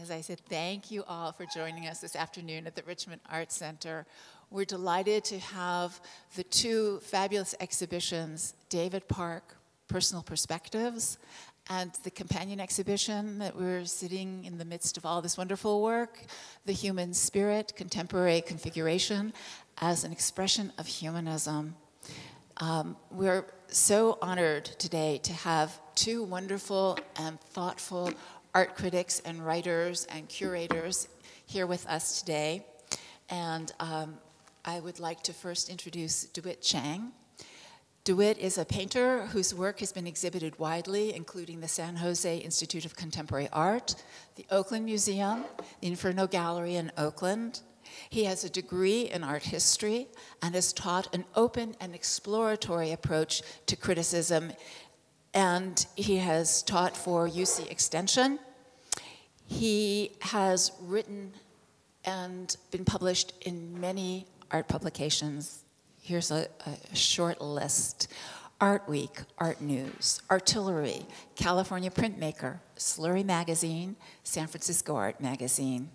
As I said, thank you all for joining us this afternoon at the Richmond Arts Center. We're delighted to have the two fabulous exhibitions David Park, Personal Perspectives, and the companion exhibition that we're sitting in the midst of all this wonderful work, The Human Spirit, Contemporary Configuration, as an expression of humanism. Um, we're so honored today to have two wonderful and thoughtful art critics and writers and curators here with us today. And um, I would like to first introduce DeWitt Cheng. DeWitt is a painter whose work has been exhibited widely, including the San Jose Institute of Contemporary Art, the Oakland Museum, the Inferno Gallery in Oakland, he has a degree in art history and has taught an open and exploratory approach to criticism. And he has taught for UC Extension. He has written and been published in many art publications. Here's a, a short list. Art Week, Art News, Artillery, California Printmaker, Slurry Magazine, San Francisco Art Magazine.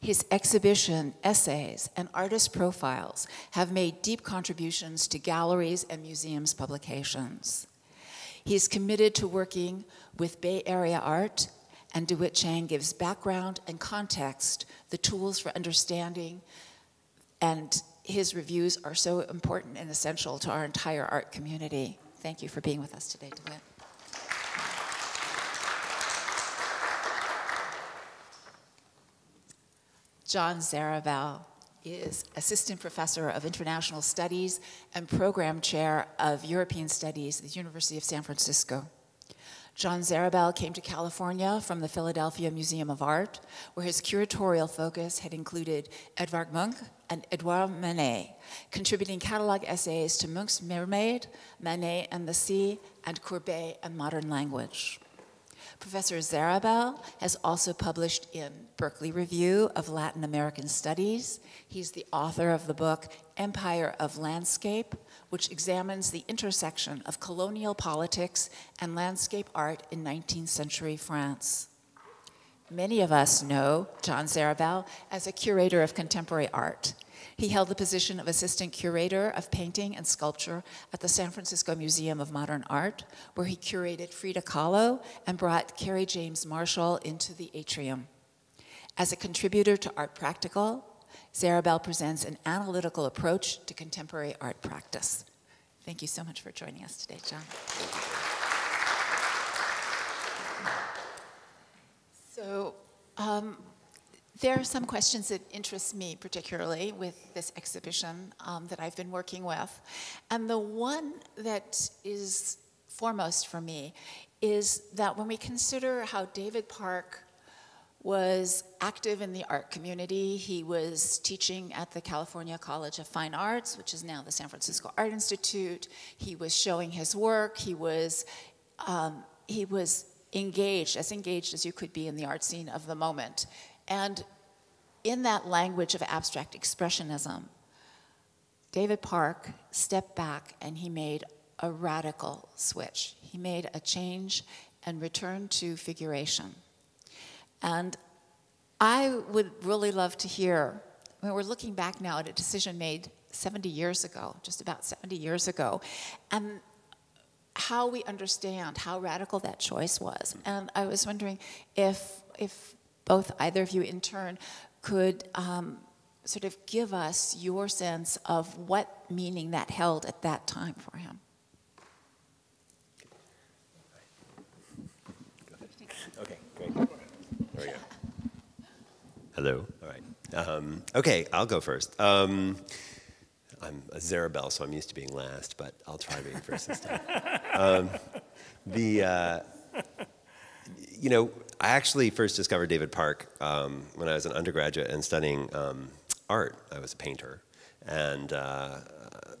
His exhibition, essays, and artist profiles have made deep contributions to galleries and museums' publications. He is committed to working with Bay Area art, and DeWitt Cheng gives background and context, the tools for understanding, and his reviews are so important and essential to our entire art community. Thank you for being with us today, DeWitt. John Zarobell is Assistant Professor of International Studies and Program Chair of European Studies at the University of San Francisco. John Zarobell came to California from the Philadelphia Museum of Art, where his curatorial focus had included Edvard Munch and Edouard Manet, contributing catalog essays to Munch's Mermaid, Manet and the Sea, and Courbet and Modern Language. Professor Zarobell has also published in Berkeley Review of Latin American Studies. He's the author of the book Empire of Landscape, which examines the intersection of colonial politics and landscape art in 19th century France. Many of us know John Zarobell as a curator of contemporary art. He held the position of assistant curator of painting and sculpture at the San Francisco Museum of Modern Art, where he curated Frida Kahlo and brought Kerry James Marshall into the atrium. As a contributor to Art Practical, Zarobell presents an analytical approach to contemporary art practice. Thank you so much for joining us today, John. So, um, there are some questions that interest me particularly with this exhibition um, that I've been working with. And the one that is foremost for me is that when we consider how David Park was active in the art community. He was teaching at the California College of Fine Arts, which is now the San Francisco Art Institute. He was showing his work. He was, um, he was engaged, as engaged as you could be in the art scene of the moment. And in that language of abstract expressionism, David Park stepped back and he made a radical switch. He made a change and returned to figuration. And I would really love to hear, I mean, we're looking back now at a decision made 70 years ago, just about 70 years ago, and how we understand how radical that choice was. And I was wondering if, if both either of you in turn could um, sort of give us your sense of what meaning that held at that time for him. Okay, great. There we go. Hello. All right. Um, okay, I'll go first. Um, I'm a Zarobell, so I'm used to being last, but I'll try being first this time. Um, the uh, you know, I actually first discovered David Park um, when I was an undergraduate and studying um, art. I was a painter. And uh,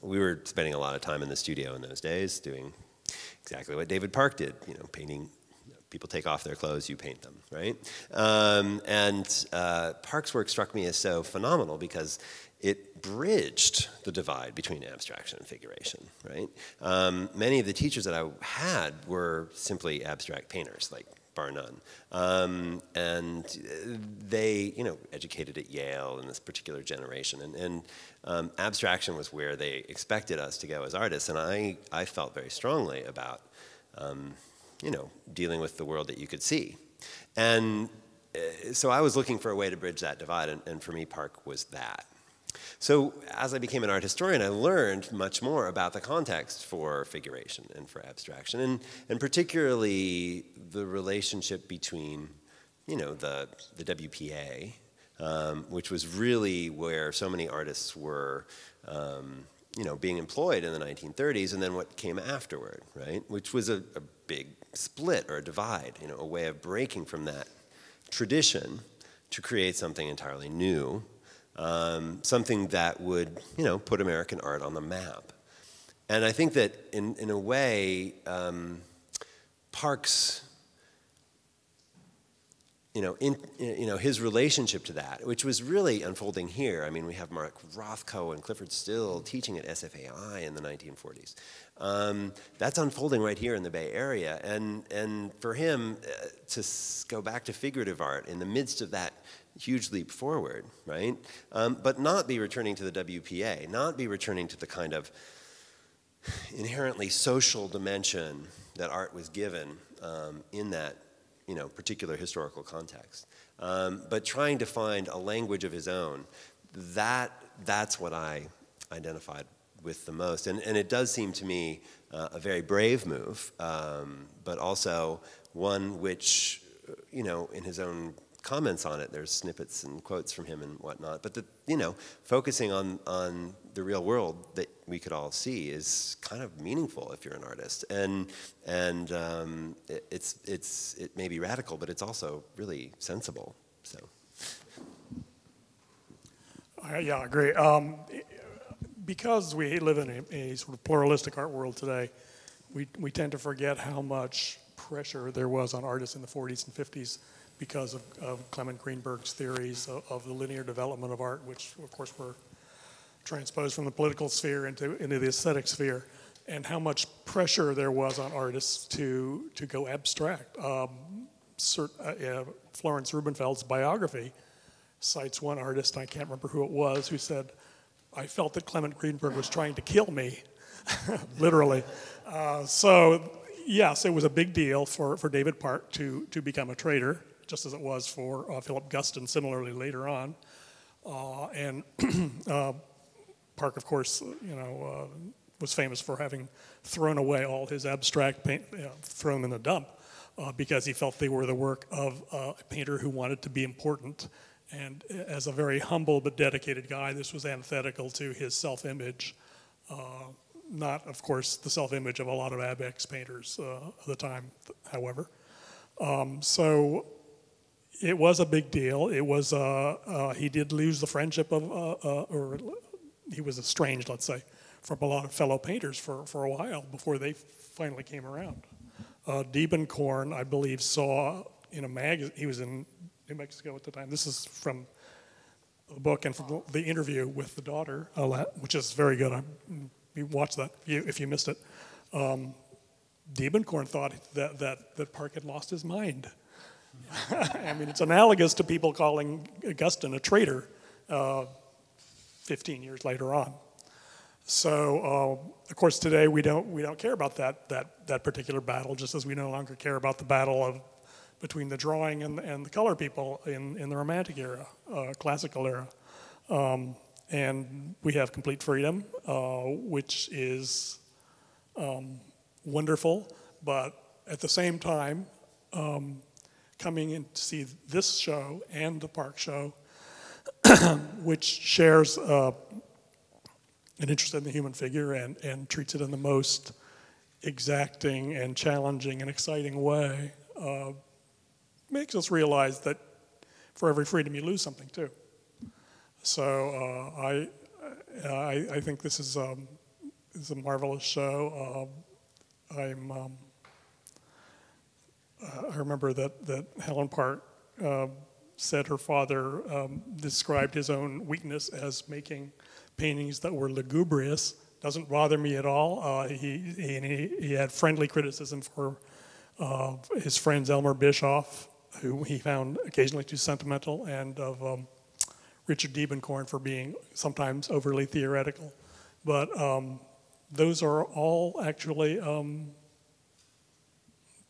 we were spending a lot of time in the studio in those days doing exactly what David Park did, you know, painting. People take off their clothes, you paint them, right? Um, and uh, Park's work struck me as so phenomenal because it bridged the divide between abstraction and figuration, right? Um, many of the teachers that I had were simply abstract painters, like bar none. Um, and they, you know, educated at Yale in this particular generation, and, and um, abstraction was where they expected us to go as artists, and I, I felt very strongly about, um, you know, dealing with the world that you could see. And uh, so I was looking for a way to bridge that divide, and, and for me, Park was that. So as I became an art historian, I learned much more about the context for figuration and for abstraction, and, and particularly the relationship between, you know, the, the WPA, um, which was really where so many artists were, um, you know, being employed in the 1930s, and then what came afterward, right? Which was a, a big split or a divide, you know, a way of breaking from that tradition to create something entirely new um, something that would, you know, put American art on the map. And I think that in, in a way, um, Parks, you know, in, you know, his relationship to that, which was really unfolding here. I mean, we have Mark Rothko and Clyfford Still teaching at SFAI in the 1940s. Um, that's unfolding right here in the Bay Area. And, and for him uh, to go back to figurative art in the midst of that huge leap forward, right? Um, but not be returning to the WPA, not be returning to the kind of inherently social dimension that art was given um, in that you know, particular historical context. Um, but trying to find a language of his own, that, that's what I identified with the most. And, and it does seem to me uh, a very brave move, um, but also one which, you know, in his own comments on it. There's snippets and quotes from him and whatnot. But the, you know, focusing on on the real world that we could all see is kind of meaningful if you're an artist. And and um, it, it's it's it may be radical, but it's also really sensible. So. Uh, yeah, I agree. Um, because we live in a, a, sort of pluralistic art world today, we, we tend to forget how much pressure there was on artists in the 40s and 50s because of, of Clement Greenberg's theories of, of, the linear development of art, which of course were transposed from the political sphere into, into the aesthetic sphere, and how much pressure there was on artists to, to go abstract. Um, cert, uh, uh, Florence Rubenfeld's biography cites one artist, I can't remember who it was, who said, I felt that Clement Greenberg was trying to kill me, literally. Uh, so yes, it was a big deal for, for David Park to, to become a trader just as it was for uh, Philip Guston similarly later on. Uh, and uh, Park, of course, you know, uh, was famous for having thrown away all his abstract paint, you know, thrown in the dump uh, because he felt they were the work of a painter who wanted to be important. And as a very humble but dedicated guy, this was antithetical to his self-image not, of course, the self-image of a lot of Abex painters uh, of the time, however. Um, so it was a big deal. It was, uh, uh, he did lose the friendship of, uh, uh, or he was estranged, let's say, from a lot of fellow painters for, for a while before they finally came around. Uh, Diebenkorn, I believe, saw in a magazine, he was in New Mexico at the time. This is from the book and from the interview with the daughter, which is very good. I, you watch that if you, if you missed it. Um, Diebenkorn thought that, that, that Park had lost his mind I mean, it's analogous to people calling Guston a traitor uh, 15 years later on. So, uh, of course, today we don't, we don't care about that, that, that particular battle, just as we no longer care about the battle of, between the drawing and, and the color people in, in the Romantic era, uh, classical era. Um, and we have complete freedom, uh, which is um, wonderful, but at the same time, um, coming in to see this show and the park show, which shares uh, an interest in the human figure and, and treats it in the most exacting and challenging and exciting way, uh, makes us realize that for every freedom you lose something too. So uh, I, I, I, think this is, um, is a marvelous show. Uh, I'm um, I remember that, that Helen Park uh, said her father um, described his own weakness as making paintings that were lugubrious. Doesn't bother me at all. Uh, he, he, he, had friendly criticism for uh, his friends Elmer Bischoff, who he found occasionally too sentimental, and of um, Richard Diebenkorn for being sometimes overly theoretical. But um, those are all actually um,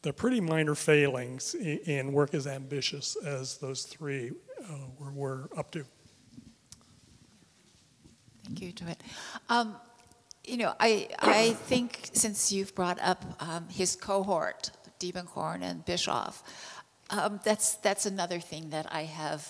they're pretty minor failings in, work as ambitious as those three uh, were, were, up to. Thank you, DeWitt. Um, you know, I, I think since you've brought up um, his cohort, Diebenkorn and Bischoff, um, that's, that's another thing that I have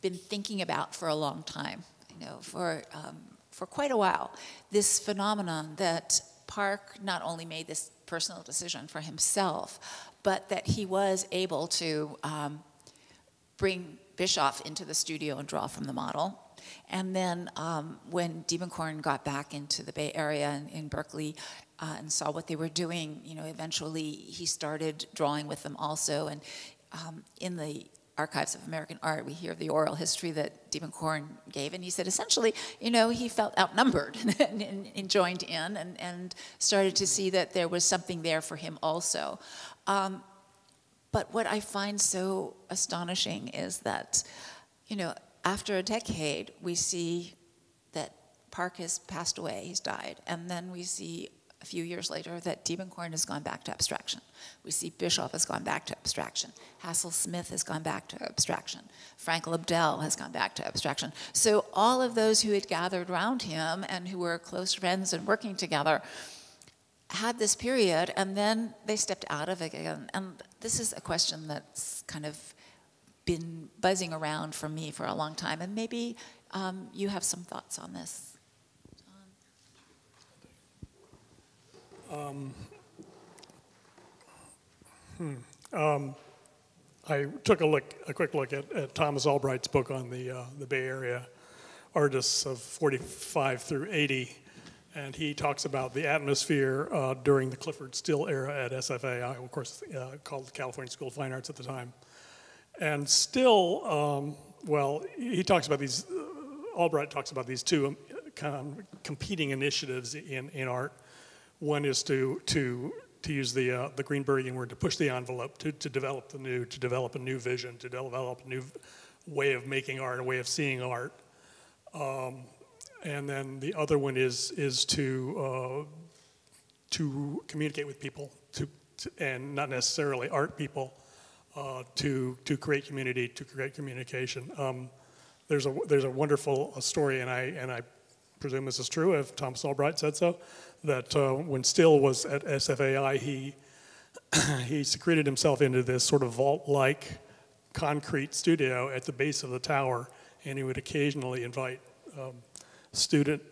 been thinking about for a long time, you know, for, um, for quite a while. This phenomenon that Park not only made this personal decision for himself, but that he was able to um, bring Bischoff into the studio and draw from the model and then um, when Diebenkorn got back into the Bay Area in, in Berkeley uh, and saw what they were doing, you know, eventually he started drawing with them also. And um, in the archives of American art, we hear the oral history that Diebenkorn gave, and he said essentially, you know, he felt outnumbered and, and, and, joined in and, and started to see that there was something there for him also. Um, but what I find so astonishing is that, you know, after a decade, we see that Park has passed away, he's died, and then we see a few years later that Diebenkorn has gone back to abstraction. We see Bischoff has gone back to abstraction. Hassel Smith has gone back to abstraction. Frank Lobdell has gone back to abstraction. So all of those who had gathered around him and who were close friends and working together had this period and then they stepped out of it again. And this is a question that's kind of been buzzing around for me for a long time, and maybe um, you have some thoughts on this. Um, hmm. um, I took a look, a quick look at, at Thomas Albright's book on the uh, the Bay Area artists of 45 through 80, and he talks about the atmosphere uh, during the Clyfford Still era at SFA, of course, uh, called the California School of Fine Arts at the time. And still, um, well, he talks about these, uh, Albright talks about these two um, kind of competing initiatives in, in art. One is to, to, to use the, uh, the Greenbergian word to push the envelope, to, to develop the new, to develop a new vision, to develop a new way of making art, a way of seeing art. Um, and then the other one is, is to, uh, to communicate with people, to, to, and not necessarily art people, uh, to, to create community, to create communication. Um, there's, a, there's a wonderful uh, story, and I, and I presume this is true, if Thomas Albright said so, that uh, when Still was at SFAI, he, he secreted himself into this sort of vault-like concrete studio at the base of the tower, and he would occasionally invite um, student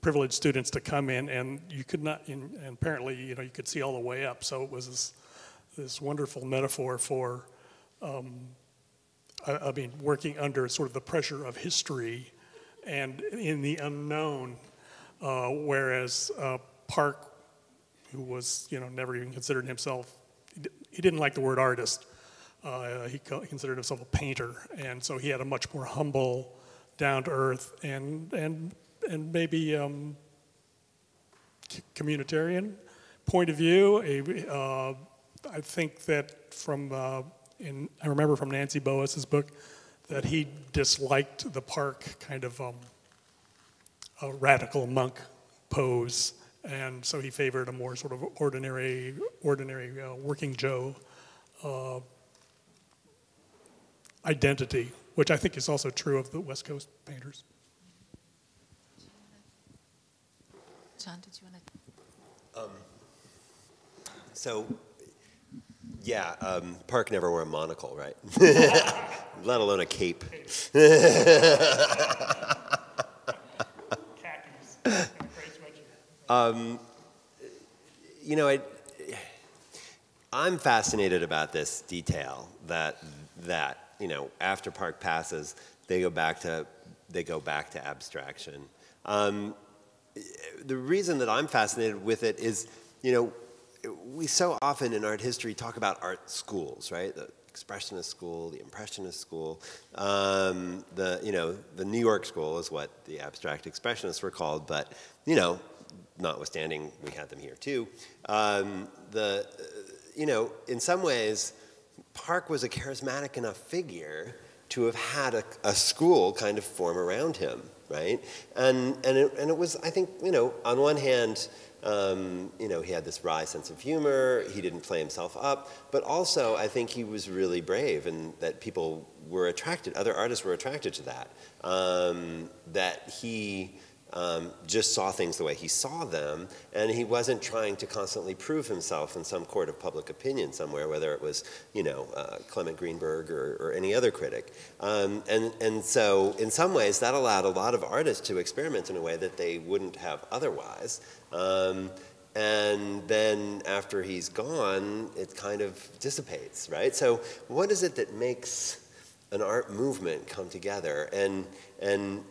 privileged students to come in, and you could not, and apparently, you know, you could see all the way up. So it was this this wonderful metaphor for, um, I, I, mean, working under sort of the pressure of history and in the unknown, uh, whereas uh, Park, who was, you know, never even considered himself, he didn't like the word artist. Uh, he considered himself a painter, and so he had a much more humble, down to earth, and and and maybe um, communitarian point of view. A, uh, I think that from, uh, in, I remember from Nancy Boas's book that he disliked the park kind of um, a radical monk pose, and so he favored a more sort of ordinary, ordinary uh, working Joe uh, identity, which I think is also true of the West Coast painters. John, did you want to? Um, so yeah, um, Park never wore a monocle, right? Let alone a cape. um, you know, I, I'm fascinated about this detail that that you know after Park passes, they go back to they go back to abstraction. Um, the reason that I'm fascinated with it is, you know, we so often in art history talk about art schools, right? The expressionist school, the impressionist school, um, the you know the New York school is what the abstract expressionists were called, but you know, notwithstanding we had them here too. Um, the you know, in some ways, Park was a charismatic enough figure to have had a, a school kind of form around him, right? And, and, it, and it was, I think, you know, on one hand, um, you know, he had this wry sense of humor. He didn't play himself up, but also I think he was really brave, and that people were attracted. Other artists were attracted to that. Um, that he um, just saw things the way he saw them, and he wasn't trying to constantly prove himself in some court of public opinion somewhere, whether it was, you know, uh, Clement Greenberg or, or, any other critic. Um, and, and so, in some ways, that allowed a lot of artists to experiment in a way that they wouldn't have otherwise. Um, and then after he's gone, it kind of dissipates, right? So, what is it that makes an art movement come together? And, and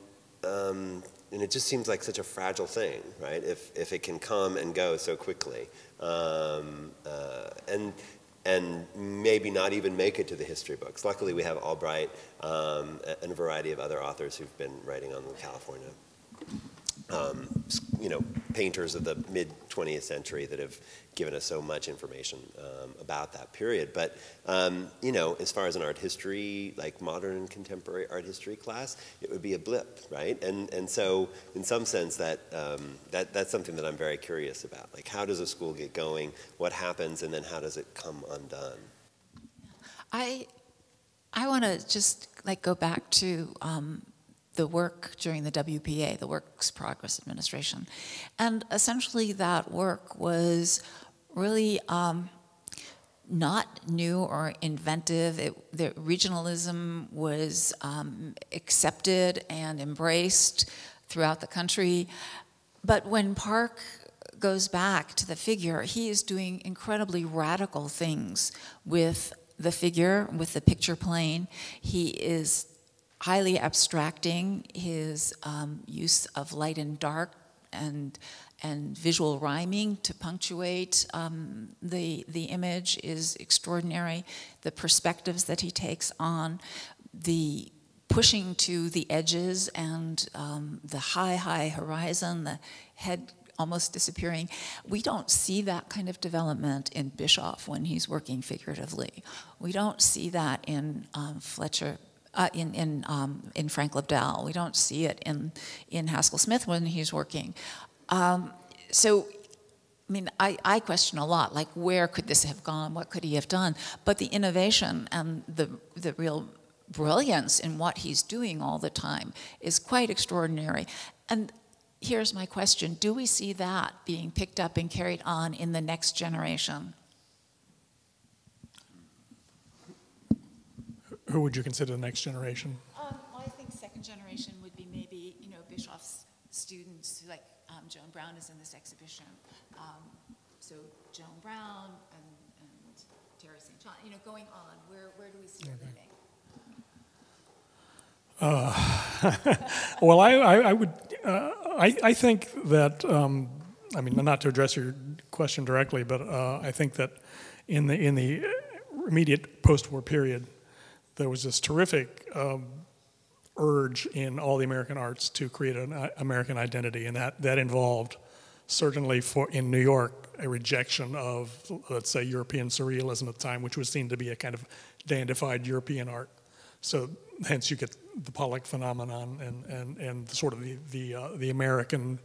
um, and it just seems like such a fragile thing, right? If, if it can come and go so quickly. Um, uh, and, and maybe not even make it to the history books. Luckily, we have Albright um, and a variety of other authors who've been writing on California um, you know, painters of the mid 20th century that have given us so much information um, about that period. But, um, you know, as far as an art history, like modern and contemporary art history class, it would be a blip, right? And, and so, in some sense, that, um, that, that's something that I'm very curious about. Like, how does a school get going? What happens? And then how does it come undone? I, I want to just like go back to um, the work during the WPA, the Works Progress Administration. And essentially, that work was really um, not new or inventive. It, the regionalism was um, accepted and embraced throughout the country. But when Park goes back to the figure, he is doing incredibly radical things with the figure, with the picture plane. He is highly abstracting. His um, use of light and dark and and visual rhyming to punctuate um, the the image is extraordinary. The perspectives that he takes on, the pushing to the edges and um, the high high horizon, the head almost disappearing. We don't see that kind of development in Bischoff when he's working figuratively. We don't see that in um, Fletcher uh, in in um, in Frank Lobdell. We don't see it in in Hassel Smith when he's working. Um, so. I mean, I, I question a lot, like where could this have gone? What could he have done? But the innovation and the, the real brilliance in what he's doing all the time is quite extraordinary. And here's my question Do we see that being picked up and carried on in the next generation? Who would you consider the next generation? Um, well, I think second generation would be maybe, you know, Bischoff's students, like um, Joan Brown is in this exhibition. Um, so Joan Brown and, and Terry St. John, you know, going on, where, where do we see okay. it Uh, well, I, I, I would, uh, I, I think that, um, I mean, not to address your question directly, but uh, I think that in the in the immediate post-war period, there was this terrific um, urge in all the American arts to create an uh, American identity, and that, that involved certainly for in New York a rejection of let's say European surrealism at the time, which was seen to be a kind of dandified European art. So hence you get the Pollock phenomenon and and and sort of the the uh, the American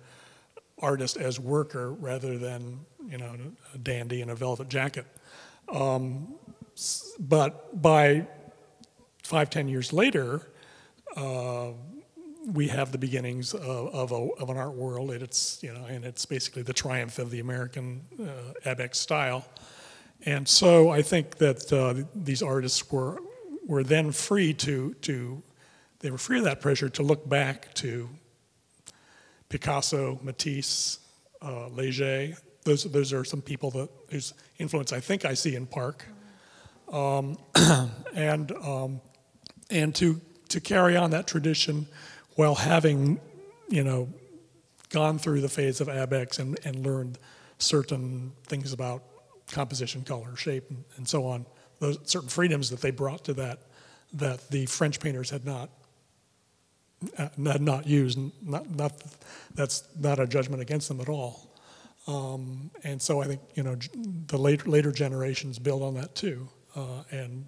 artist as worker rather than you know a dandy in a velvet jacket. Um, but by five, ten years later, uh, we have the beginnings of, of, a, of, an art world. It's you know, and it's basically the triumph of the American uh, abex style. And so I think that uh, these artists were were then free to to they were free of that pressure to look back to Picasso, Matisse, uh, Leger. Those those are some people that whose influence I think I see in Park. Um, and um, and to, to carry on that tradition while having, you know, gone through the phase of ABEX and, and learned certain things about composition, color, shape, and, and so on, those certain freedoms that they brought to that that the French painters had not uh, had not used. Not, not, that's not a judgment against them at all. Um, and so I think you know the later later generations build on that too, uh, and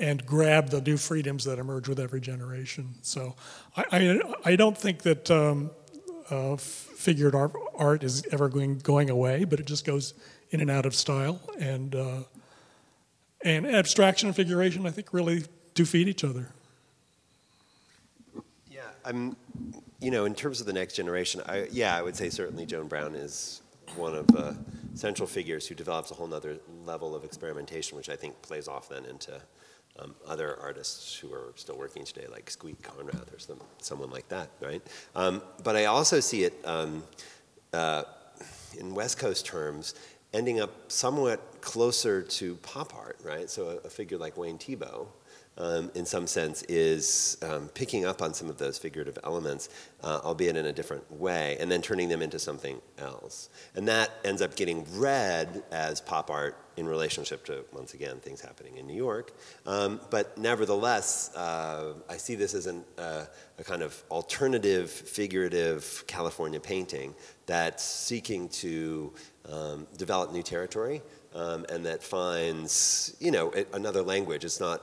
and grab the new freedoms that emerge with every generation. So I I, I don't think that um, uh, figured art, art is ever going going away, but it just goes in and out of style and. Uh, and abstraction and figuration, I think, really do feed each other. Yeah, I'm, you know, in terms of the next generation, I, yeah, I would say certainly Joan Brown is one of the central figures who develops a whole other level of experimentation, which I think plays off then into um, other artists who are still working today, like Squeak Carnwath or some, someone like that, right? Um, but I also see it um, uh, in West Coast terms ending up somewhat closer to pop art, right? So a, a figure like Wayne Thiebaud, um, in some sense, is um, picking up on some of those figurative elements, uh, albeit in a different way, and then turning them into something else. And that ends up getting read as pop art in relationship to, once again, things happening in New York. Um, but nevertheless, uh, I see this as an, uh, a kind of alternative, figurative California painting that's seeking to um, develop new territory um, and that finds, you know, another language. It's not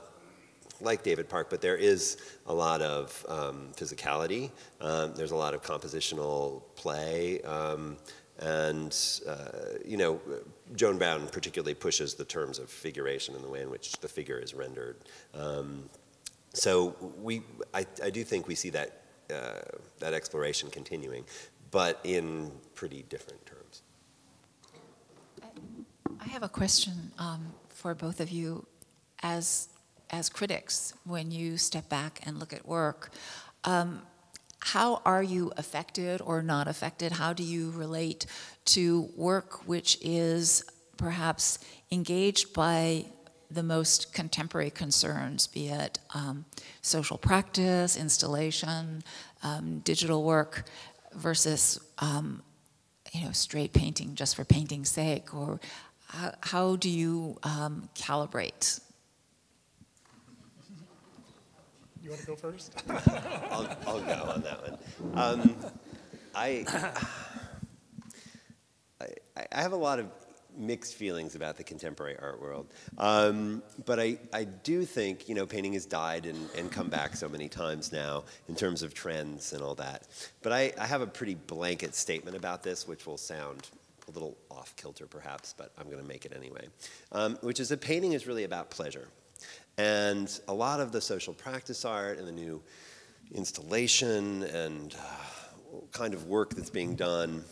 like David Park, but there is a lot of um, physicality. Um, there's a lot of compositional play. Um, and, uh, you know, Joan Brown particularly pushes the terms of figuration and the way in which the figure is rendered. Um, so we, I, I, do think we see that, uh, that exploration continuing, but in pretty different terms. I have a question um, for both of you as as critics when you step back and look at work. Um, how are you affected or not affected? How do you relate to work which is perhaps engaged by the most contemporary concerns, be it um, social practice, installation, um, digital work, versus um, you know straight painting just for painting's sake, or how, how do you um, calibrate You want to go first? I'll, I'll go on that one. Um, I, I, I have a lot of mixed feelings about the contemporary art world. Um, but I, I do think, you know, painting has died and, and come back so many times now in terms of trends and all that. But I, I have a pretty blanket statement about this, which will sound a little off kilter perhaps, but I'm going to make it anyway, um, which is that painting is really about pleasure. And a lot of the social practice art and the new installation and uh, kind of work that's being done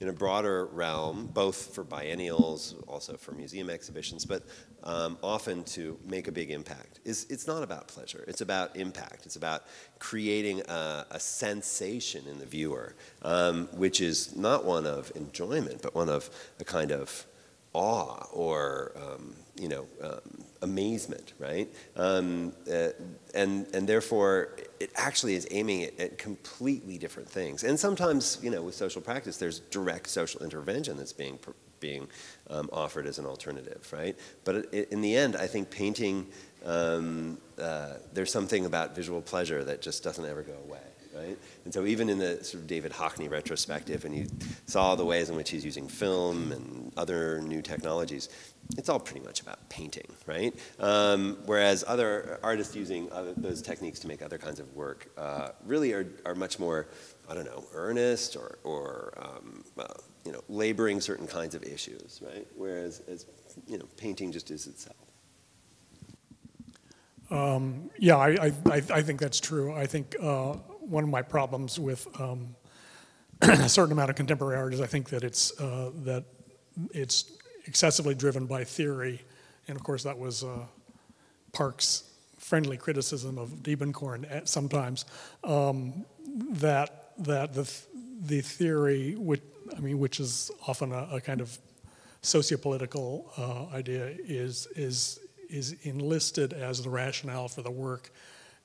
in a broader realm, both for biennials, also for museum exhibitions, but um, often to make a big impact. Is it's not about pleasure. It's about impact. It's about creating a, a sensation in the viewer, um, which is not one of enjoyment, but one of a kind of awe or um, you know um, amazement, right? Um, uh, and and therefore, it actually is aiming at, at, completely different things. And sometimes, you know, with social practice, there's direct social intervention that's being being um, offered as an alternative, right? But it, in the end, I think painting. Um, uh, there's something about visual pleasure that just doesn't ever go away right? And so even in the sort of David Hockney retrospective, and you saw the ways in which he's using film and other new technologies, it's all pretty much about painting, right? Um, whereas other artists using other, those techniques to make other kinds of work uh, really are, are much more, I don't know, earnest or, or um, you know, laboring certain kinds of issues, right? Whereas, as, you know, painting just is itself. Um, yeah, I, I, I, think that's true. I think uh, one of my problems with um, a certain amount of contemporary art is I think that it's uh, that it's excessively driven by theory, and of course that was uh, Park's friendly criticism of Diebenkorn sometimes. Um, that that the the theory, which I mean, which is often a, a kind of sociopolitical uh, idea, is is is enlisted as the rationale for the work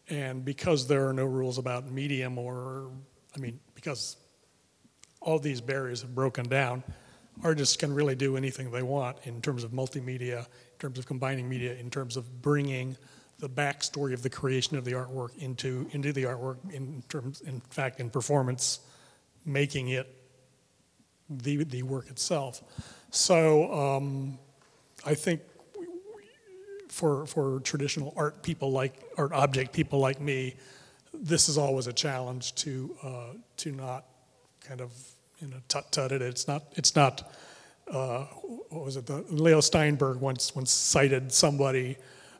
and because there are no rules about medium or, I mean, because all these barriers have broken down, artists can really do anything they want in terms of multimedia, in terms of combining media, in terms of bringing the backstory of the creation of the artwork into, into the artwork in terms, in fact, in performance, making it the, the work itself. So um, I think for, for traditional art people like, art object people like me, this is always a challenge to, uh, to not kind of, you know, tut-tut it. It's not, it's not, uh, what was it, the, Leo Steinberg once, once cited somebody,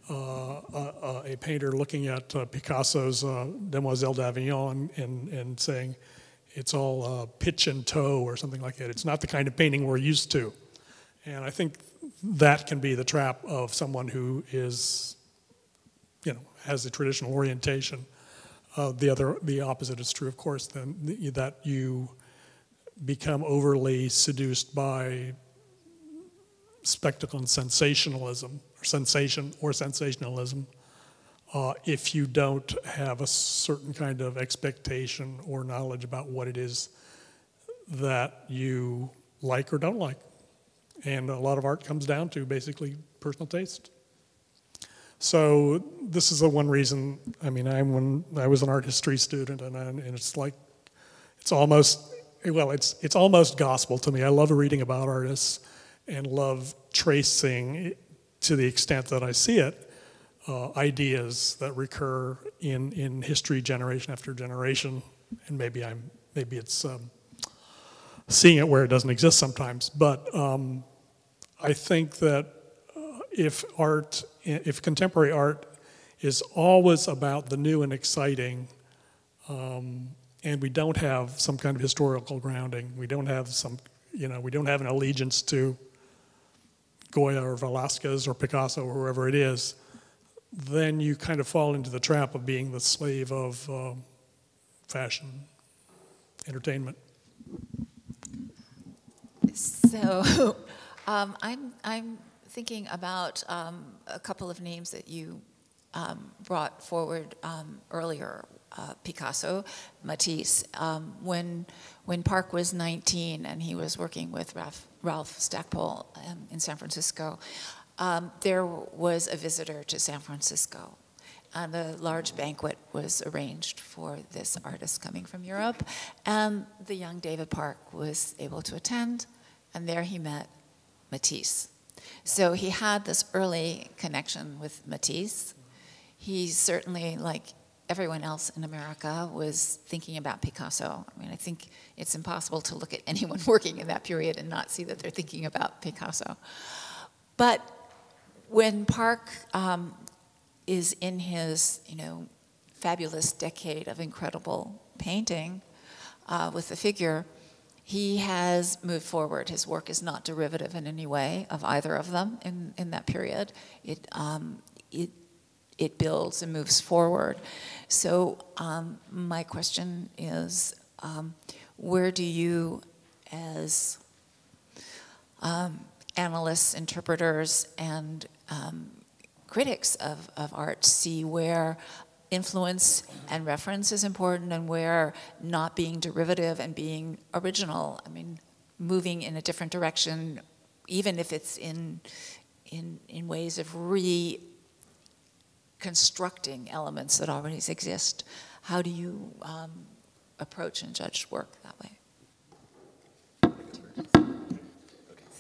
uh, a, a, painter looking at uh, Picasso's uh, Demoiselle d'Avignon and, and saying, it's all uh, pitch and toe or something like that. It's not the kind of painting we're used to. And I think that can be the trap of someone who is, you know, has a traditional orientation. Uh, the other, the opposite is true, of course, then that you become overly seduced by spectacle and sensationalism, or sensation or sensationalism, uh, if you don't have a certain kind of expectation or knowledge about what it is that you like or don't like. And a lot of art comes down to basically personal taste. So this is the one reason. I mean, I'm when I was an art history student, and, I, and it's like it's almost well, it's it's almost gospel to me. I love reading about artists and love tracing to the extent that I see it uh, ideas that recur in in history generation after generation, and maybe I'm maybe it's um, seeing it where it doesn't exist sometimes, but. Um, I think that uh, if art, if contemporary art is always about the new and exciting, um, and we don't have some kind of historical grounding, we don't have some, you know, we don't have an allegiance to Goya or Velasquez or Picasso or whoever it is, then you kind of fall into the trap of being the slave of uh, fashion, entertainment. So Um, I'm, I'm thinking about um, a couple of names that you um, brought forward um, earlier. Uh, Picasso, Matisse. Um, when when Park was 19 and he was working with Ralph, Ralph Stackpole um, in San Francisco, there was a visitor to San Francisco and a large banquet was arranged for this artist coming from Europe. And the young David Park was able to attend, and there he met Matisse. So he had this early connection with Matisse. He certainly, like everyone else in America, was thinking about Picasso. I mean, I think it's impossible to look at anyone working in that period and not see that they're thinking about Picasso. But when Park um, is in his, you know, fabulous decade of incredible painting uh, with the figure, he has moved forward. His work is not derivative in any way of either of them in, in that period. It, um, it, it builds and moves forward. So um, my question is, um, where do you, as um, analysts, interpreters, and um, critics of, of art see where influence and reference is important and where not being derivative and being original, I mean, moving in a different direction, even if it's in, in, in ways of reconstructing elements that already exist. How do you um, approach and judge work that way?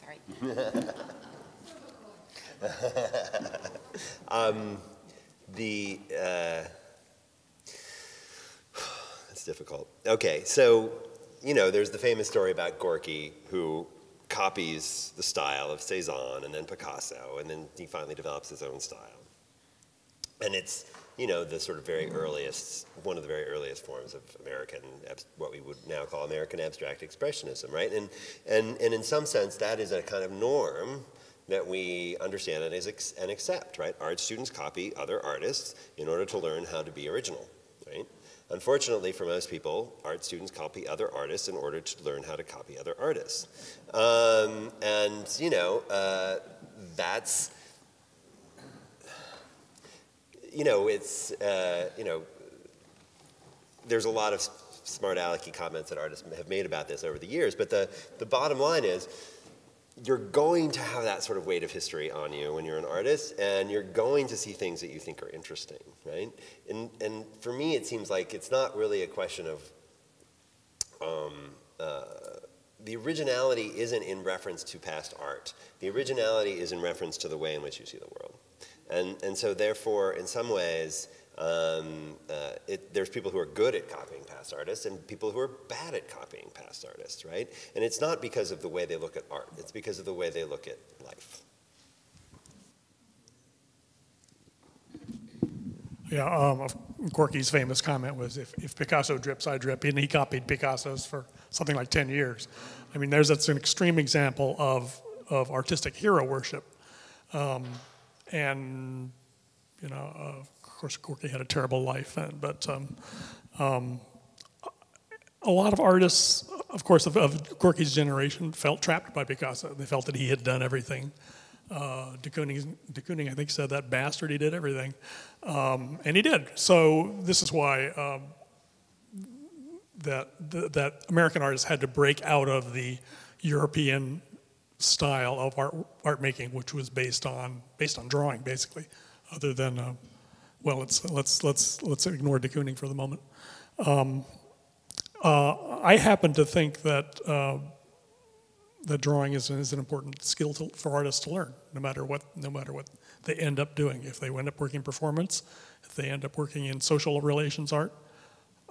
Sorry. um, the uh, difficult. Okay, so, you know, there's the famous story about Gorky who copies the style of Cezanne and then Picasso, and then he finally develops his own style. And it's, you know, the sort of very earliest, one of the very earliest forms of American, what we would now call American abstract expressionism, right? And, and, and in some sense, that is a kind of norm that we understand and, is and accept, right? Art students copy other artists in order to learn how to be original, right? Unfortunately, for most people, art students copy other artists in order to learn how to copy other artists. Um, and, you know, uh, that's, you know, it's, uh, you know, there's a lot of smart alecky comments that artists have made about this over the years, but the, the bottom line is, you're going to have that sort of weight of history on you when you're an artist, and you're going to see things that you think are interesting, right? And, and for me, it seems like it's not really a question of um, uh, the originality isn't in reference to past art. The originality is in reference to the way in which you see the world. And, and so, therefore, in some ways, um, uh, it, there's people who are good at copying past artists and people who are bad at copying past artists, right? And it's not because of the way they look at art, it's because of the way they look at life. Yeah, um, Gorky's famous comment was if, if Picasso drips, I drip, and he copied Picasso's for something like 10 years. I mean, there's that's an extreme example of, of artistic hero worship. Um, and, you know, uh, of course, Gorky had a terrible life, and, but um, um, a lot of artists, of course, of, of generation felt trapped by Picasso. They felt that he had done everything. Uh, de Kooning, de Kooning, I think, said that bastard, he did everything. Um, and he did. So this is why um, that, that American artists had to break out of the European style of art, art making, which was based on, based on drawing, basically, other than, uh, well, let's, let's, let's, let's ignore de Kooning for the moment. Um, uh, I happen to think that uh, that drawing is, is an important skill to, for artists to learn, no matter what no matter what they end up doing. If they end up working performance, if they end up working in social relations art,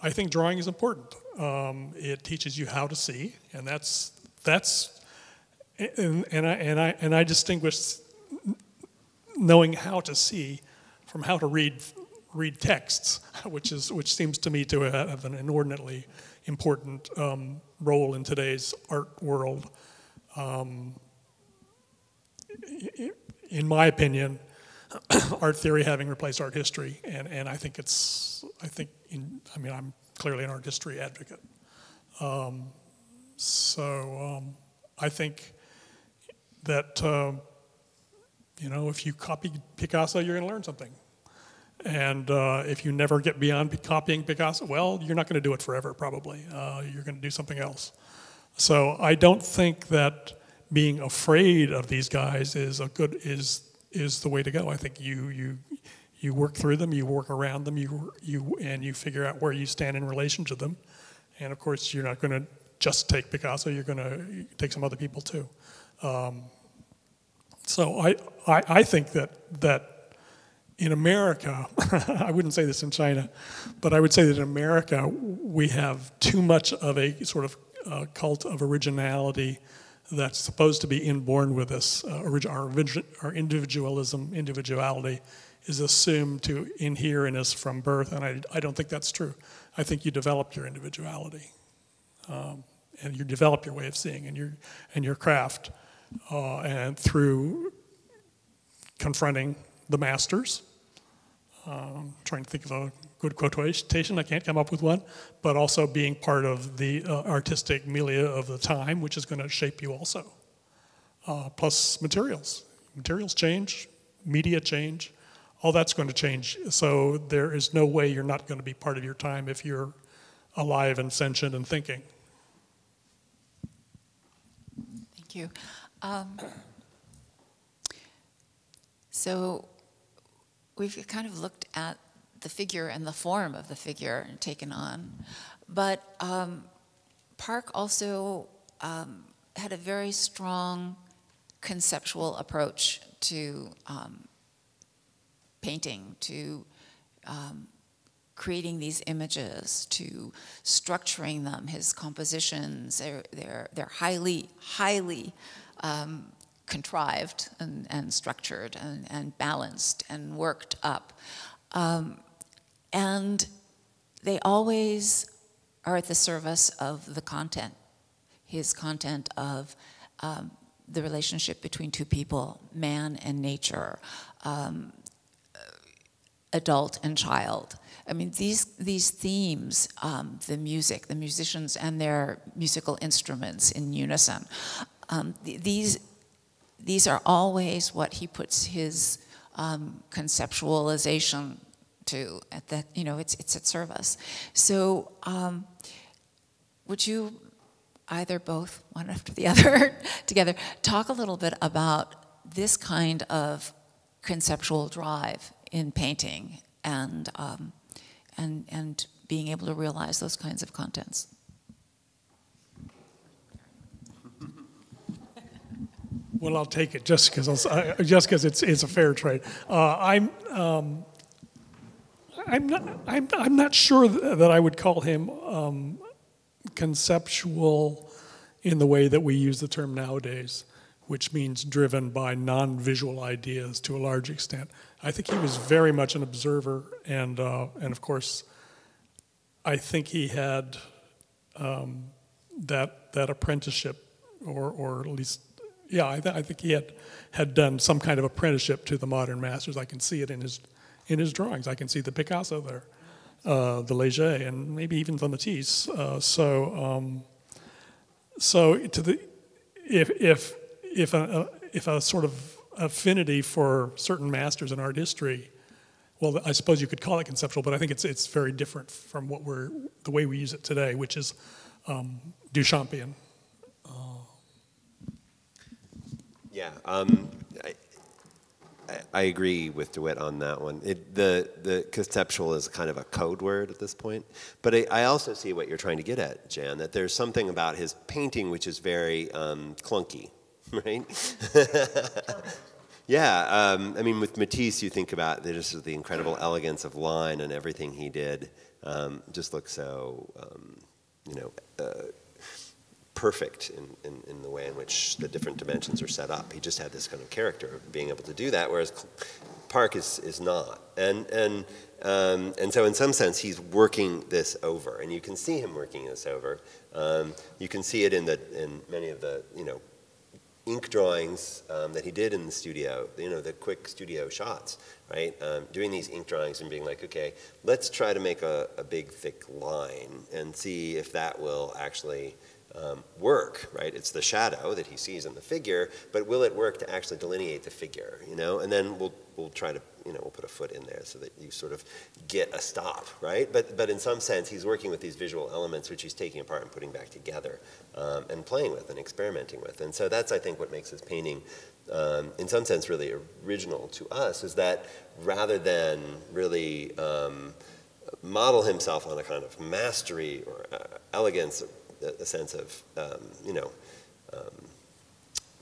I think drawing is important. Um, it teaches you how to see, and that's that's and, and I and I and I distinguish knowing how to see from how to read read texts, which is which seems to me to have an inordinately important um, role in today's art world. Um, in my opinion, art theory having replaced art history, and, and I think it's, I think, in, I mean, I'm clearly an art history advocate. Um, so um, I think that, uh, you know, if you copy Picasso, you're going to learn something. And uh, if you never get beyond copying Picasso, well, you're not going to do it forever, probably. Uh, you're going to do something else. So I don't think that being afraid of these guys is a good is is the way to go. I think you you you work through them, you work around them, you you and you figure out where you stand in relation to them. And of course, you're not going to just take Picasso. You're going to take some other people too. Um, so I, I I think that that in America, I wouldn't say this in China, but I would say that in America we have too much of a sort of uh, cult of originality that's supposed to be inborn with us. Uh, our, our individualism, individuality, is assumed to inhere in us from birth, and I, I don't think that's true. I think you develop your individuality, um, and you develop your way of seeing and your and your craft, uh, and through confronting the masters. Um, trying to think of a good quotation. I can't come up with one, but also being part of the uh, artistic milieu of the time, which is going to shape you also. Uh, plus materials. Materials change, media change, all that's going to change. So there is no way you're not going to be part of your time if you're alive and sentient and thinking. Thank you. Um, so we've kind of looked at the figure and the form of the figure taken on. But um, Park also um, had a very strong conceptual approach to um, painting, to um, creating these images, to structuring them. His compositions, they're, they're, they're highly, highly um, contrived and, and structured and, and, balanced and worked up. Um, and they always are at the service of the content, his content of um, the relationship between two people, man and nature, um, adult and child. I mean, these, these themes, um, the music, the musicians and their musical instruments in unison, um, these, these are always what he puts his um, conceptualization to at that you know it's it's at service. So um, would you either both one after the other together talk a little bit about this kind of conceptual drive in painting and um, and and being able to realize those kinds of contents Well, I'll take it just because just because it's it's a fair trade. Uh, I'm um, I'm not I'm, I'm not sure that I would call him um, conceptual in the way that we use the term nowadays, which means driven by non-visual ideas to a large extent. I think he was very much an observer, and uh, and of course, I think he had um, that that apprenticeship, or or at least yeah, I, th- I, think he had had done some kind of apprenticeship to the modern masters. I can see it in his in his drawings. I can see the Picasso there, uh, the Leger, and maybe even the Matisse. Uh, so um, so to the if if if a, if a sort of affinity for certain masters in art history. Well, I suppose you could call it conceptual, but I think it's it's very different from what we're the way we use it today, which is um, Duchampian. Yeah, um, I, I, agree with DeWitt on that one. It, the, the conceptual is kind of a code word at this point. But I, I, also see what you're trying to get at, Jan, that there's something about his painting which is very um, clunky, right? yeah, um, I mean, with Matisse, you think about the, just the incredible elegance of line and everything he did um, just looks so, um, you know, uh, perfect in, in, in, the way in which the different dimensions are set up. He just had this kind of character of being able to do that, whereas Park is, is not. And, and, um, and so in some sense, he's working this over, and you can see him working this over. Um, you can see it in, the, in many of the, you know, ink drawings um, that he did in the studio, you know, the quick studio shots, right? Um, doing these ink drawings and being like, okay, let's try to make a, a big thick line and see if that will actually um, work, right? It's the shadow that he sees in the figure, but will it work to actually delineate the figure, you know? And then we'll, we'll try to, you know, we'll put a foot in there so that you sort of get a stop, right? But, but in some sense, he's working with these visual elements which he's taking apart and putting back together um, and playing with and experimenting with. And so that's, I think, what makes his painting, um, in some sense, really original to us, is that rather than really um, model himself on a kind of mastery or uh, elegance a, sense of, um, you know, um,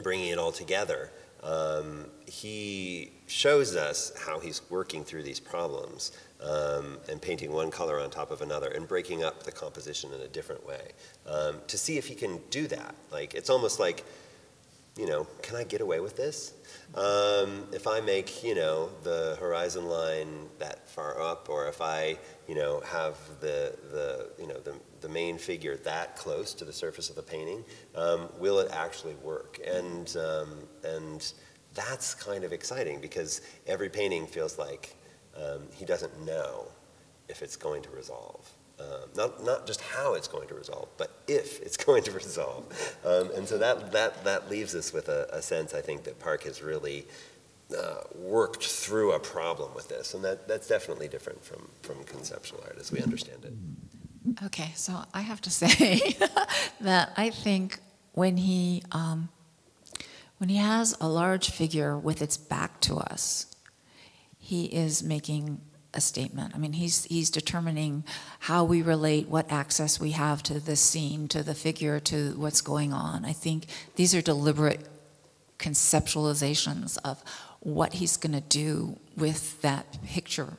bringing it all together. Um, he shows us how he's working through these problems um, and painting one color on top of another and breaking up the composition in a different way um, to see if he can do that. Like, it's almost like, you know, can I get away with this? Um, if I make, you know, the horizon line that far up, or if I, you know, have the, the you know, the, the main figure that close to the surface of the painting, um, will it actually work? And, um, and that's kind of exciting because every painting feels like um, he doesn't know if it's going to resolve. Um, not, not just how it's going to resolve, but if it's going to resolve. Um, and so that, that, that leaves us with a, a sense, I think, that Park has really uh, worked through a problem with this. And that, that's definitely different from, from conceptual art as we understand it. Okay, so I have to say that I think when he, um, when he has a large figure with its back to us, he is making a statement. I mean, he's, he's determining how we relate, what access we have to the scene, to the figure, to what's going on. I think these are deliberate conceptualizations of what he's going to do with that picture.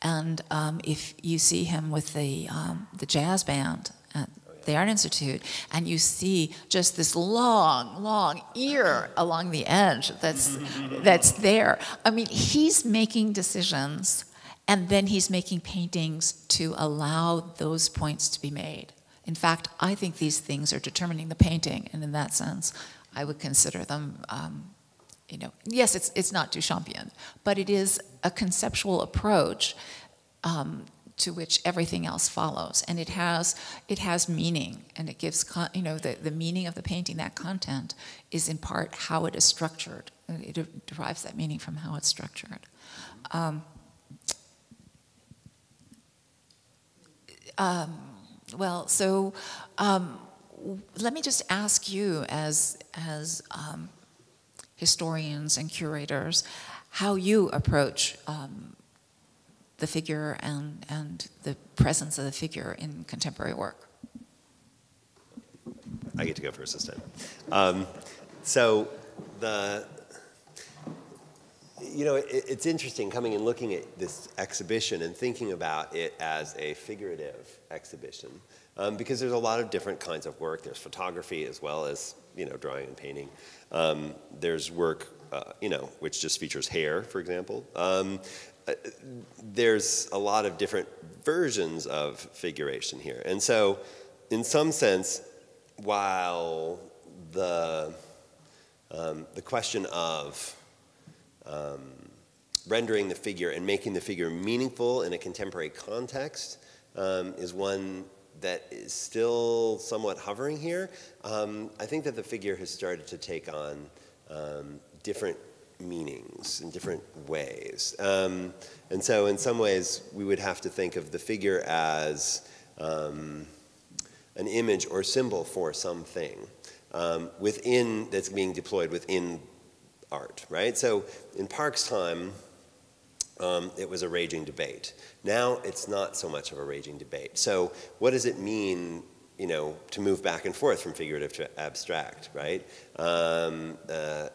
And um, if you see him with the, um, the jazz band at the Art Institute, and you see just this long, long ear along the edge that's, that's there, I mean, he's making decisions and then he's making paintings to allow those points to be made. In fact, I think these things are determining the painting, and in that sense, I would consider them, um, you know, yes, it's, it's not Duchampian, but it is a conceptual approach um, to which everything else follows. And it has, it has meaning, and it gives, you know, the, the meaning of the painting, that content, is in part how it is structured. It derives that meaning from how it's structured. Um, Um, well, so um, let me just ask you, as as um, historians and curators, how you approach um, the figure and and the presence of the figure in contemporary work. I get to go first this time. Um, so the you know, it, it's interesting coming and looking at this exhibition and thinking about it as a figurative exhibition um, because there's a lot of different kinds of work. There's photography as well as, you know, drawing and painting. Um, there's work, uh, you know, which just features hair, for example. Um, uh, there's a lot of different versions of figuration here. And so, in some sense, while the, um, the question of um, rendering the figure and making the figure meaningful in a contemporary context um, is one that is still somewhat hovering here. Um, I think that the figure has started to take on um, different meanings in different ways. Um, and so, in some ways, we would have to think of the figure as um, an image or symbol for something within that's being deployed within art, right? So in Park's time, um, it was a raging debate. Now it's not so much of a raging debate. So what does it mean, you know, to move back and forth from figurative to abstract, right? Um, uh,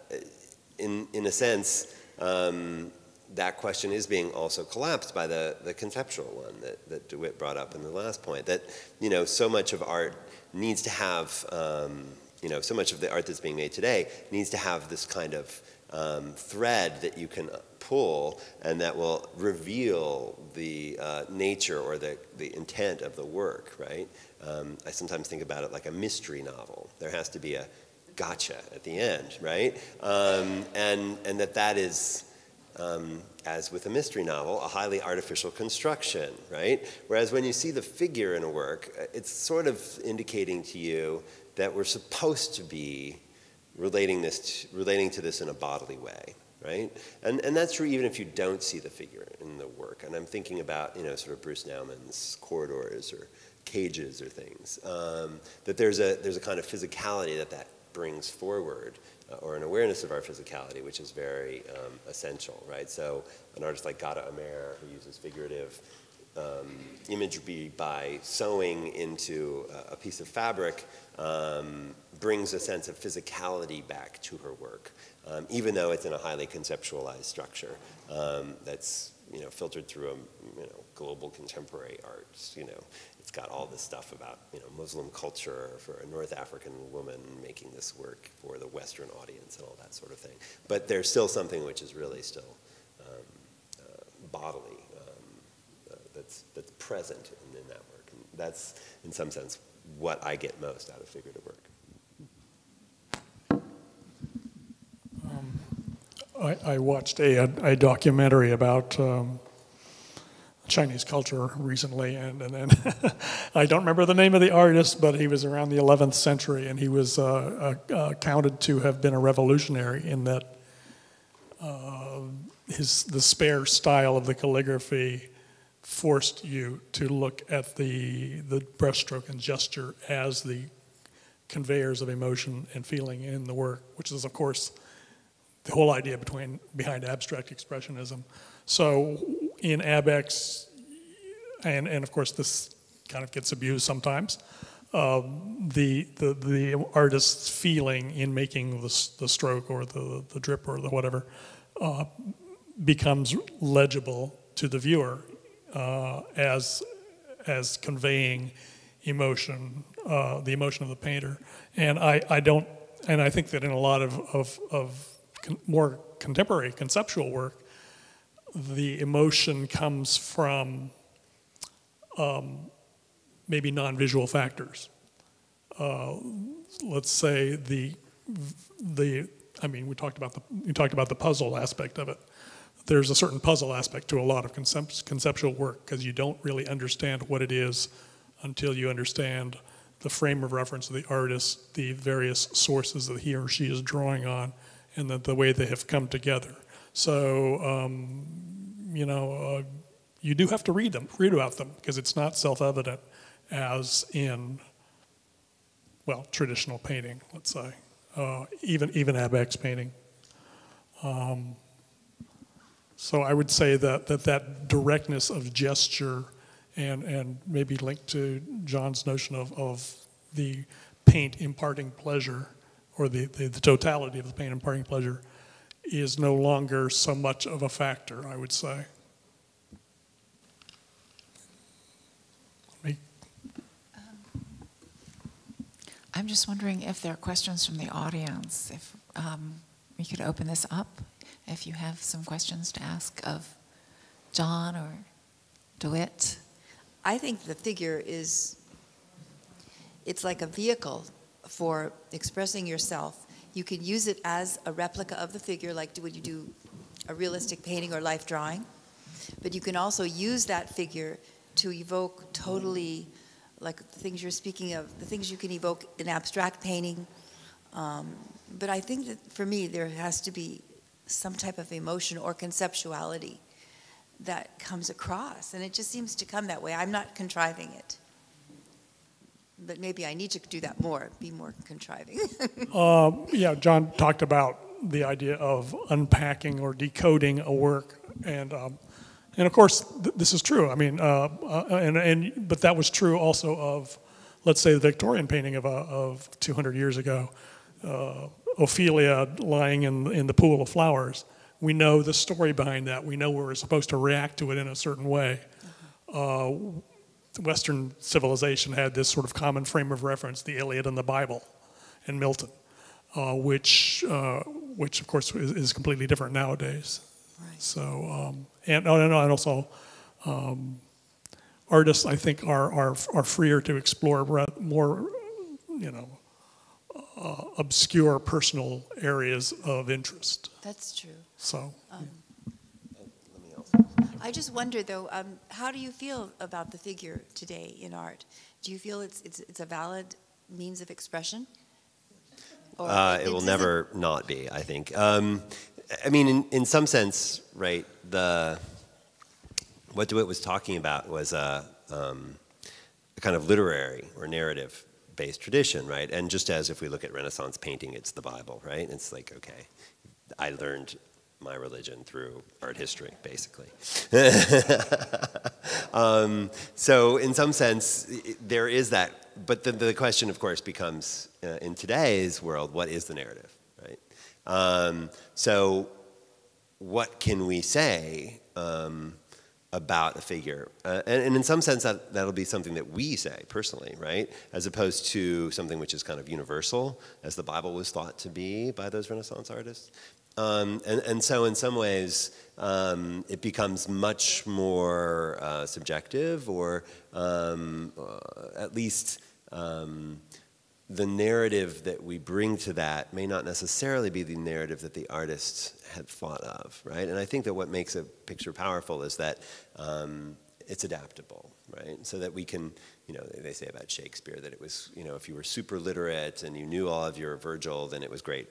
in, in a sense, um, that question is being also collapsed by the, the conceptual one that, that DeWitt brought up in the last point, that, you know, so much of art needs to have um, you know, so much of the art that's being made today needs to have this kind of um, thread that you can pull and that will reveal the uh, nature or the, the intent of the work, right? Um, I sometimes think about it like a mystery novel. There has to be a gotcha at the end, right? Um, and, and that that is, um, as with a mystery novel, a highly artificial construction, right? Whereas when you see the figure in a work, it's sort of indicating to you that we're supposed to be relating, this to, relating to this in a bodily way, right? And, and that's true even if you don't see the figure in the work. And I'm thinking about, you know, sort of Bruce Nauman's corridors or cages or things. Um, that there's a, there's a kind of physicality that that brings forward uh, or an awareness of our physicality, which is very um, essential, right? So an artist like Ghada Amer, who uses figurative um, imagery by sewing into a, piece of fabric, um, brings a sense of physicality back to her work, um, even though it's in a highly conceptualized structure um, that's you know filtered through a you know global contemporary arts. You know, it's got all this stuff about you know Muslim culture for a North African woman making this work for the Western audience and all that sort of thing. But there's still something which is really still um, uh, bodily um, that's that's present in, in that work. And that's in some sense what I get most out of figurative work. Um, I, I, watched a, a, documentary about um, Chinese culture recently, and, and then I don't remember the name of the artist, but he was around the 11th century, and he was uh, uh, uh, counted to have been a revolutionary in that uh, his the spare style of the calligraphy forced you to look at the, the brushstroke and gesture as the conveyors of emotion and feeling in the work, which is, of course, the whole idea between, behind abstract expressionism. So in AbEx, and, and of course this kind of gets abused sometimes, um, the, the, the artist's feeling in making the, the stroke or the, the drip or the whatever uh, becomes legible to the viewer uh, as, as conveying emotion, uh, the emotion of the painter. And I, I don't, and I think that in a lot of, of, of con more contemporary conceptual work, the emotion comes from um, maybe non-visual factors. Uh, let's say the the I mean we talked about the we talked about the puzzle aspect of it there's a certain puzzle aspect to a lot of concept, conceptual work because you don't really understand what it is until you understand the frame of reference of the artist, the various sources that he or she is drawing on, and the, the way they have come together. So, um, you know, uh, you do have to read them, read about them, because it's not self-evident as in, well, traditional painting, let's say, uh, even even AbEx painting. Um, so I would say that that, that directness of gesture and, and maybe linked to John's notion of, of the paint imparting pleasure or the, the, the totality of the paint imparting pleasure is no longer so much of a factor, I would say. I'm just wondering if there are questions from the audience, if um, we could open this up, if you have some questions to ask of John or DeWitt. I think the figure is, it's like a vehicle for expressing yourself. You can use it as a replica of the figure, like when you do a realistic painting or life drawing. But you can also use that figure to evoke totally, like the things you're speaking of, the things you can evoke in abstract painting. Um, but I think that for me, there has to be some type of emotion or conceptuality that comes across. And it just seems to come that way. I'm not contriving it. But maybe I need to do that more, be more contriving. Uh, yeah, John talked about the idea of unpacking or decoding a work, and um, and of course th- this is true. I mean, uh, uh, and and but that was true also of, let's say, the Victorian painting of uh, of 200 years ago, uh, Ophelia lying in in the pool of flowers. We know the story behind that. We know we're supposed to react to it in a certain way. Uh, Western civilization had this sort of common frame of reference, the Iliad and the Bible, and Milton, uh, which, uh, which of course is, is completely different nowadays. Right. So, um, and, oh, no, no, and also, um, artists I think are, are, are freer to explore more, you know, uh, obscure personal areas of interest. That's true. So, Let me also. I just wonder, though, um, how do you feel about the figure today in art? Do you feel it's, it's, it's a valid means of expression? Or Uh, it will doesn't- never not be, I think. Um, I mean, in, in some sense, right, the, what DeWitt was talking about was a, um, a kind of literary or narrative based tradition, right? And just as if we look at Renaissance painting, it's the Bible, right? It's like, okay, I learned my religion through art history, basically. um, so, in some sense, there is that. But the, the question, of course, becomes uh, in today's world, what is the narrative, right? Um, so, what can we say um, about a figure? Uh, and, and in some sense, that, that'll be something that we say personally, right? As opposed to something which is kind of universal, as the Bible was thought to be by those Renaissance artists. Um, and, and so, in some ways, um, it becomes much more uh, subjective, or um, uh, at least um, the narrative that we bring to that may not necessarily be the narrative that the artist had thought of, right? And I think that what makes a picture powerful is that um, it's adaptable, right? So that we can, you know, they say about Shakespeare that it was, you know, if you were super literate and you knew all of your Virgil, then it was great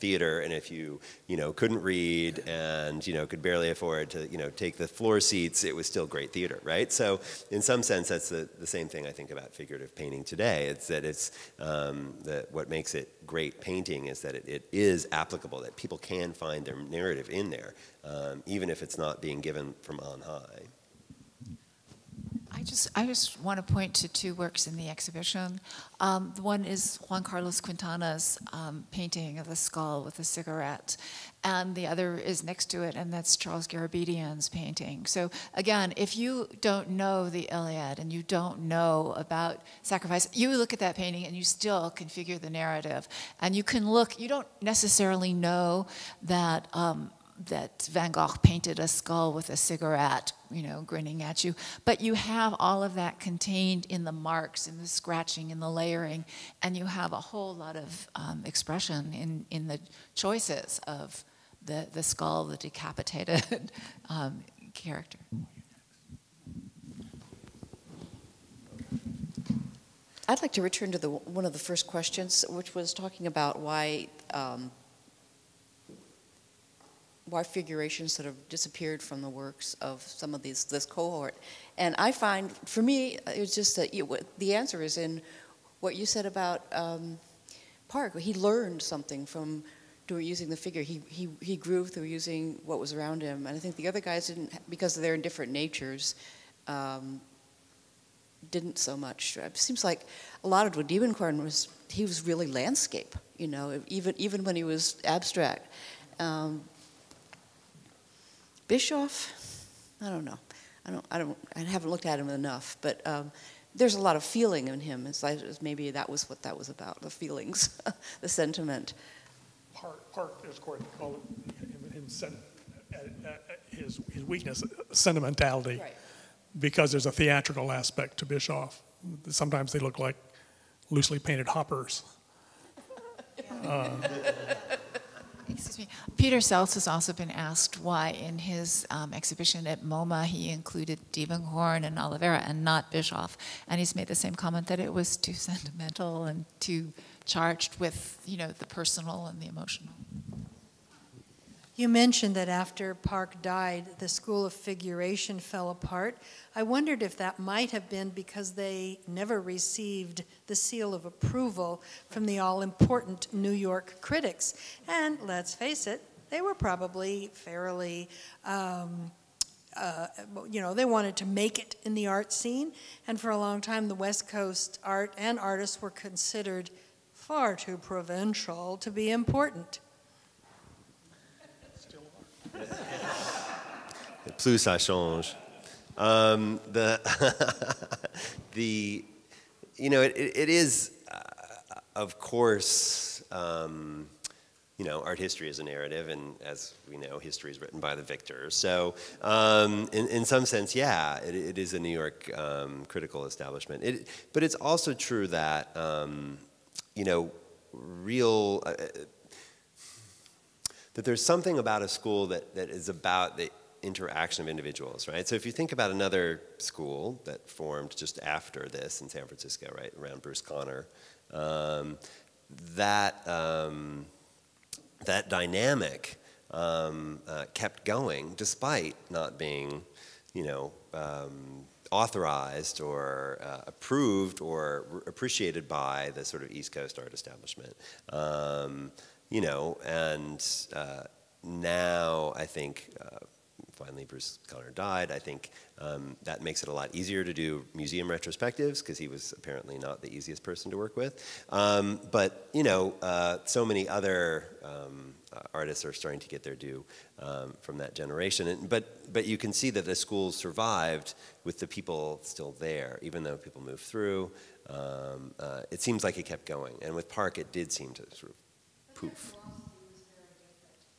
theater and if you you know couldn't read and you know could barely afford to you know take the floor seats it was still great theater right? So in some sense that's the, the same thing i think about figurative painting today. It's that it's um, that what makes it great painting is that it, it is applicable that people can find their narrative in there um, even if it's not being given from on high I just, I just want to point to two works in the exhibition. Um, the one is Juan Carlos Quintana's um, painting of the skull with a cigarette, and the other is next to it, and that's Charles Garabedian's painting. So again, if you don't know the Iliad and you don't know about sacrifice, you look at that painting and you still can figure the narrative, and you can look. You don't necessarily know that. Um, that Van Gogh painted a skull with a cigarette, you know, grinning at you. But you have all of that contained in the marks, in the scratching, in the layering, and you have a whole lot of um, expression in, in the choices of the, the skull, the decapitated um, character. I'd like to return to the, one of the first questions, which was talking about why, um, why figurations sort of disappeared from the works of some of these, this cohort. And I find, for me, it's just that you, the answer is in what you said about um, Park. He learned something from doing using the figure. He, he, he grew through using what was around him. And I think the other guys didn't, because they're in different natures, um, didn't so much. It seems like a lot of Diebenkorn was, he was really landscape. you know, even, even when he was abstract. Um, Bischoff, I don't know. I don't, I don't, I haven't looked at him enough, but um, there's a lot of feeling in him. It's like it's maybe that was what that was about, the feelings, the sentiment. Part, part is Courtney called it, him, him sen- uh, uh, his, his weakness, sentimentality. Because there's a theatrical aspect to Bischoff. Sometimes they look like loosely painted hoppers. Excuse me. Peter Selz has also been asked why in his um, exhibition at MoMA he included Diebenkorn and Oliveira and not Bischoff. And he's made the same comment that it was too sentimental and too charged with, you know, the personal and the emotional. You mentioned that after Park died, the School of Figuration fell apart. I wondered if that might have been because they never received the seal of approval from the all important New York critics. And let's face it, they were probably fairly. Um, uh, you know, they wanted to make it in the art scene, and for a long time, the West Coast art and artists were considered far too provincial to be important. Plus ça change. Um, the, the, you know, it, it, is, uh, of course, um, you know, art history is a narrative, and as we know, history is written by the victors. So, um, in, in some sense, yeah, it, it is a New York um, critical establishment. It, but it's also true that, um, you know, real. Uh, that there's something about a school that, that is about the interaction of individuals, right? So if you think about another school that formed just after this in San Francisco, right, around Bruce Conner, um, that, um, that dynamic um, uh, kept going despite not being, you know, um, authorized or uh, approved or appreciated by the sort of East Coast art establishment. Um, you know, and uh, now I think uh, finally Bruce Conner died. I think um, that makes it a lot easier to do museum retrospectives because he was apparently not the easiest person to work with. Um, but you know, uh, so many other um, uh, artists are starting to get their due um, from that generation. And, but but you can see that the school survived with the people still there, even though people moved through. Um, uh, it seems like it kept going, and with Park, it did seem to sort of poof.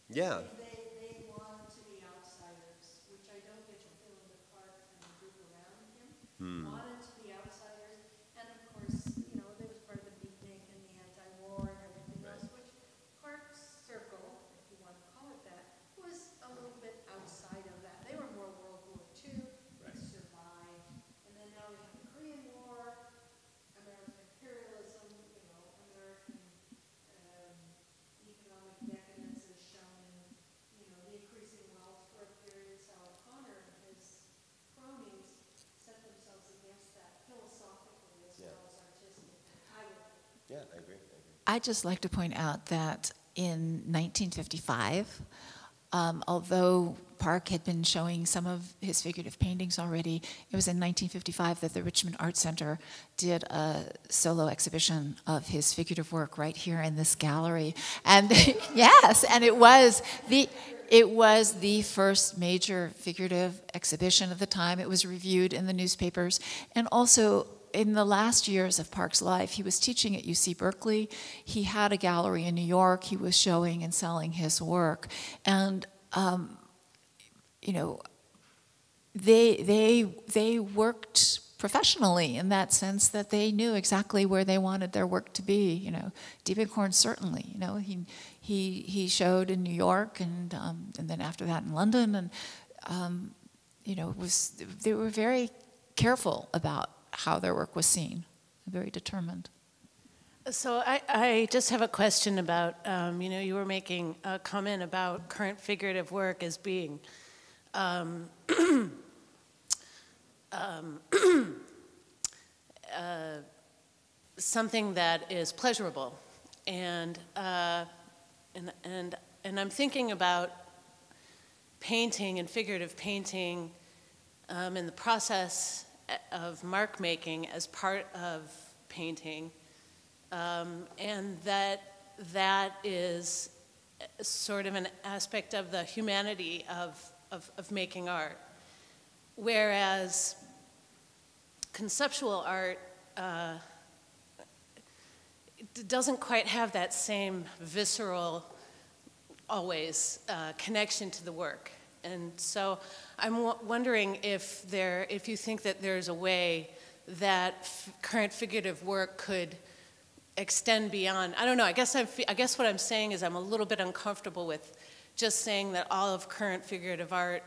Yeah. They, they wanted to be outsiders, which I don't get to feel in the park and the group around him. Hmm. Wanted to be outsiders, and of course, you know, there was part of the beatnik and the anti-war and everything else, which Park's circle, if you want to call it that, was a little bit outside of that. They were more World War II, it survived, and then now we have the Korean War, American imperialism, you know, American um, economic decadence is shown in, you know, the increasing wealth for a period. So O'Connor and his cronies set themselves against that philosophically as well as artistically. I would Yeah, I agree. I agree. I'd just like to point out that in 1955, um, although Park had been showing some of his figurative paintings already, it was in 1955 that the Richmond Art Center did a solo exhibition of his figurative work right here in this gallery. And yes, and it was the it was the first major figurative exhibition of the time. It was reviewed in the newspapers, and also in the last years of Park's life, he was teaching at UC Berkeley. He had a gallery in New York. He was showing and selling his work, and um, you know, they they they worked professionally in that sense that they knew exactly where they wanted their work to be. You know, Diebenkorn certainly. You know, he he he showed in New York and um, and then after that in London, and um, you know, was they were very careful about how their work was seen, very determined. So I, I just have a question about, um, you know, you were making a comment about current figurative work as being um, um, uh, something that is pleasurable, and uh, and and and I'm thinking about painting and figurative painting um, and the process of mark making as part of painting um, and that that is sort of an aspect of the humanity of, of, of making art. Whereas conceptual art uh, doesn't quite have that same visceral, always, uh, connection to the work. And so I'm wondering if there, if you think that there's a way that current figurative work could extend beyond. I don't know. I guess I'm, I guess what I'm saying is I'm a little bit uncomfortable with just saying that all of current figurative art,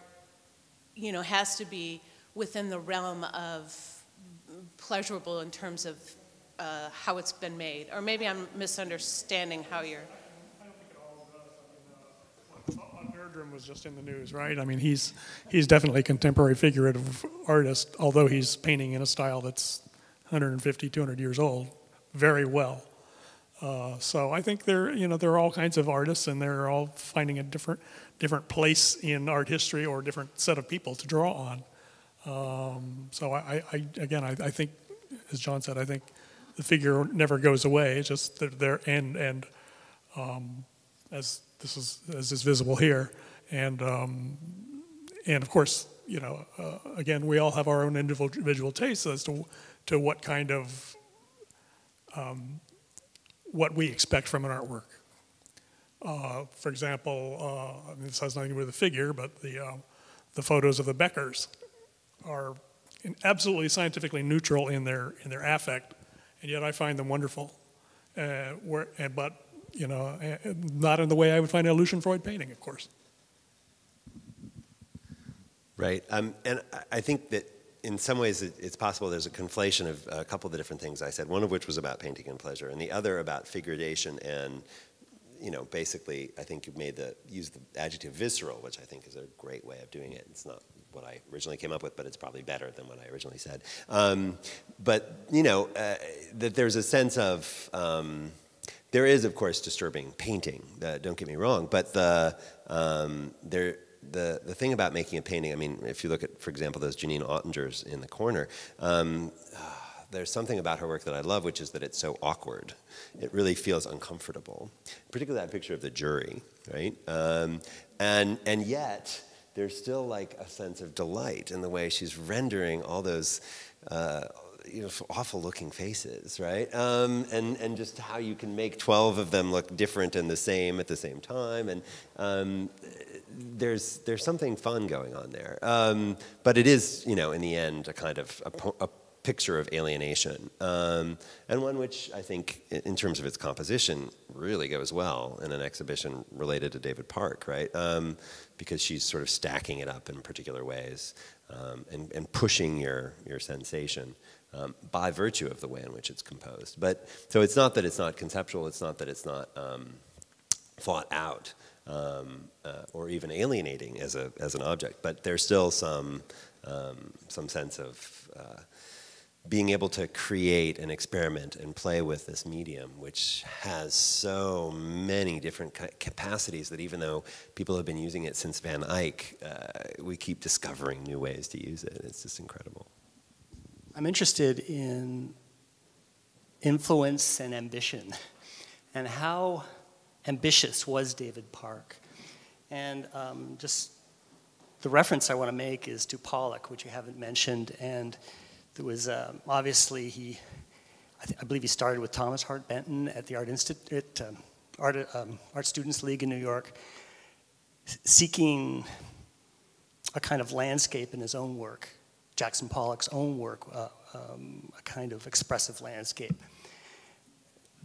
you know, has to be within the realm of pleasurable in terms of uh, how it's been made. Or maybe I'm misunderstanding how you're. Was just in the news, right? I mean, he's he's definitely a contemporary figurative artist, although he's painting in a style that's 150, 200 years old, very well. Uh, so I think there, you know, there are all kinds of artists, and they're all finding a different different place in art history or a different set of people to draw on. Um, so I, I, again, I, I think, as John said, I think the figure never goes away. It's just that there, and and um, as this is as is visible here, and um, and of course, you know, uh, again, we all have our own individual tastes as to to what kind of um, what we expect from an artwork. Uh, for example, uh, I mean, this has nothing to do with the figure, but the uh, the photos of the Bechers are absolutely scientifically neutral in their in their affect, and yet I find them wonderful. Uh, where, but you know, not in the way I would find a Lucian Freud painting, of course. Right. Um, and I think that in some ways it's possible there's a conflation of a couple of the different things I said, one of which was about painting and pleasure, and the other about figuration and you know, basically, I think you made the use the adjective visceral, which I think is a great way of doing it. It's not what I originally came up with, but it's probably better than what I originally said. Um, but you know, uh, that there's a sense of um, there is, of course, disturbing painting. Uh, don't get me wrong, but the um, there. The, the thing about making a painting, I mean, if you look at, for example, those Janine Ottingers in the corner, um, there's something about her work that I love, which is that it's so awkward. It really feels uncomfortable, particularly that picture of the jury, right? Um, and, and yet, there's still like a sense of delight in the way she's rendering all those uh, you know, awful looking faces, right? Um, and, and just how you can make 12 of them look different and the same at the same time. And um, there's, there's something fun going on there. Um, but it is, you know, in the end, a kind of a, a picture of alienation, um, and one which I think, in terms of its composition, really goes well in an exhibition related to David Park, right? Um, because she's sort of stacking it up in particular ways um, and, and, pushing your, your sensation um, by virtue of the way in which it's composed. But so it's not that it's not conceptual, it's not that it's not um, thought out. Um, uh, or even alienating as, a, as an object, but there's still some, some sense of uh, being able to create and experiment and play with this medium, which has so many different capacities that even though people have been using it since Van Eyck, uh, we keep discovering new ways to use it. It's just incredible. I'm interested in influence and ambition, and how ambitious was David Park? And um, just the reference I want to make is to Pollock, which you haven't mentioned, and there was um, obviously he, I, I, believe he started with Thomas Hart Benton at the Art Institute, um, Art, um, Art Students League in New York, seeking a kind of landscape in his own work, Jackson Pollock's own work, uh, um, a kind of expressive landscape.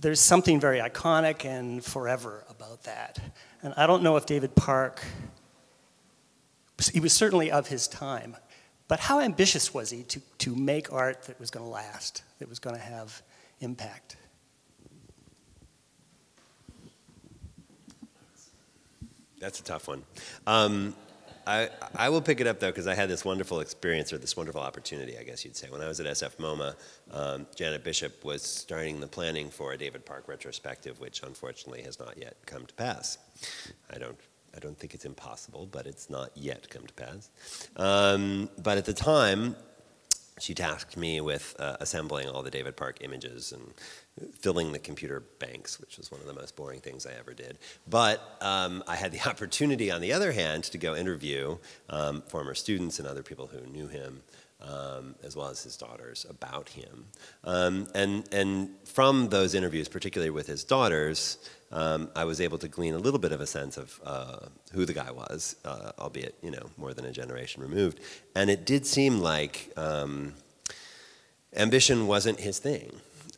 There's something very iconic and forever about that. And I don't know if David Park, he was certainly of his time, but how ambitious was he to, to make art that was going to last, that was going to have impact? That's a tough one. Um, I, I will pick it up though because I had this wonderful experience or this wonderful opportunity, I guess you'd say. When I was at SF MoMA, um, Janet Bishop was starting the planning for a David Park retrospective, which unfortunately has not yet come to pass. I don't I don't think it's impossible, but it's not yet come to pass. Um, but at the time, she tasked me with uh, assembling all the David Park images and filling the computer banks, which was one of the most boring things I ever did. But um, I had the opportunity, on the other hand, to go interview um, former students and other people who knew him um, as well as his daughters, about him. Um, and, and from those interviews, particularly with his daughters, um, I was able to glean a little bit of a sense of uh, who the guy was, uh, albeit you know more than a generation removed. And it did seem like um, ambition wasn't his thing.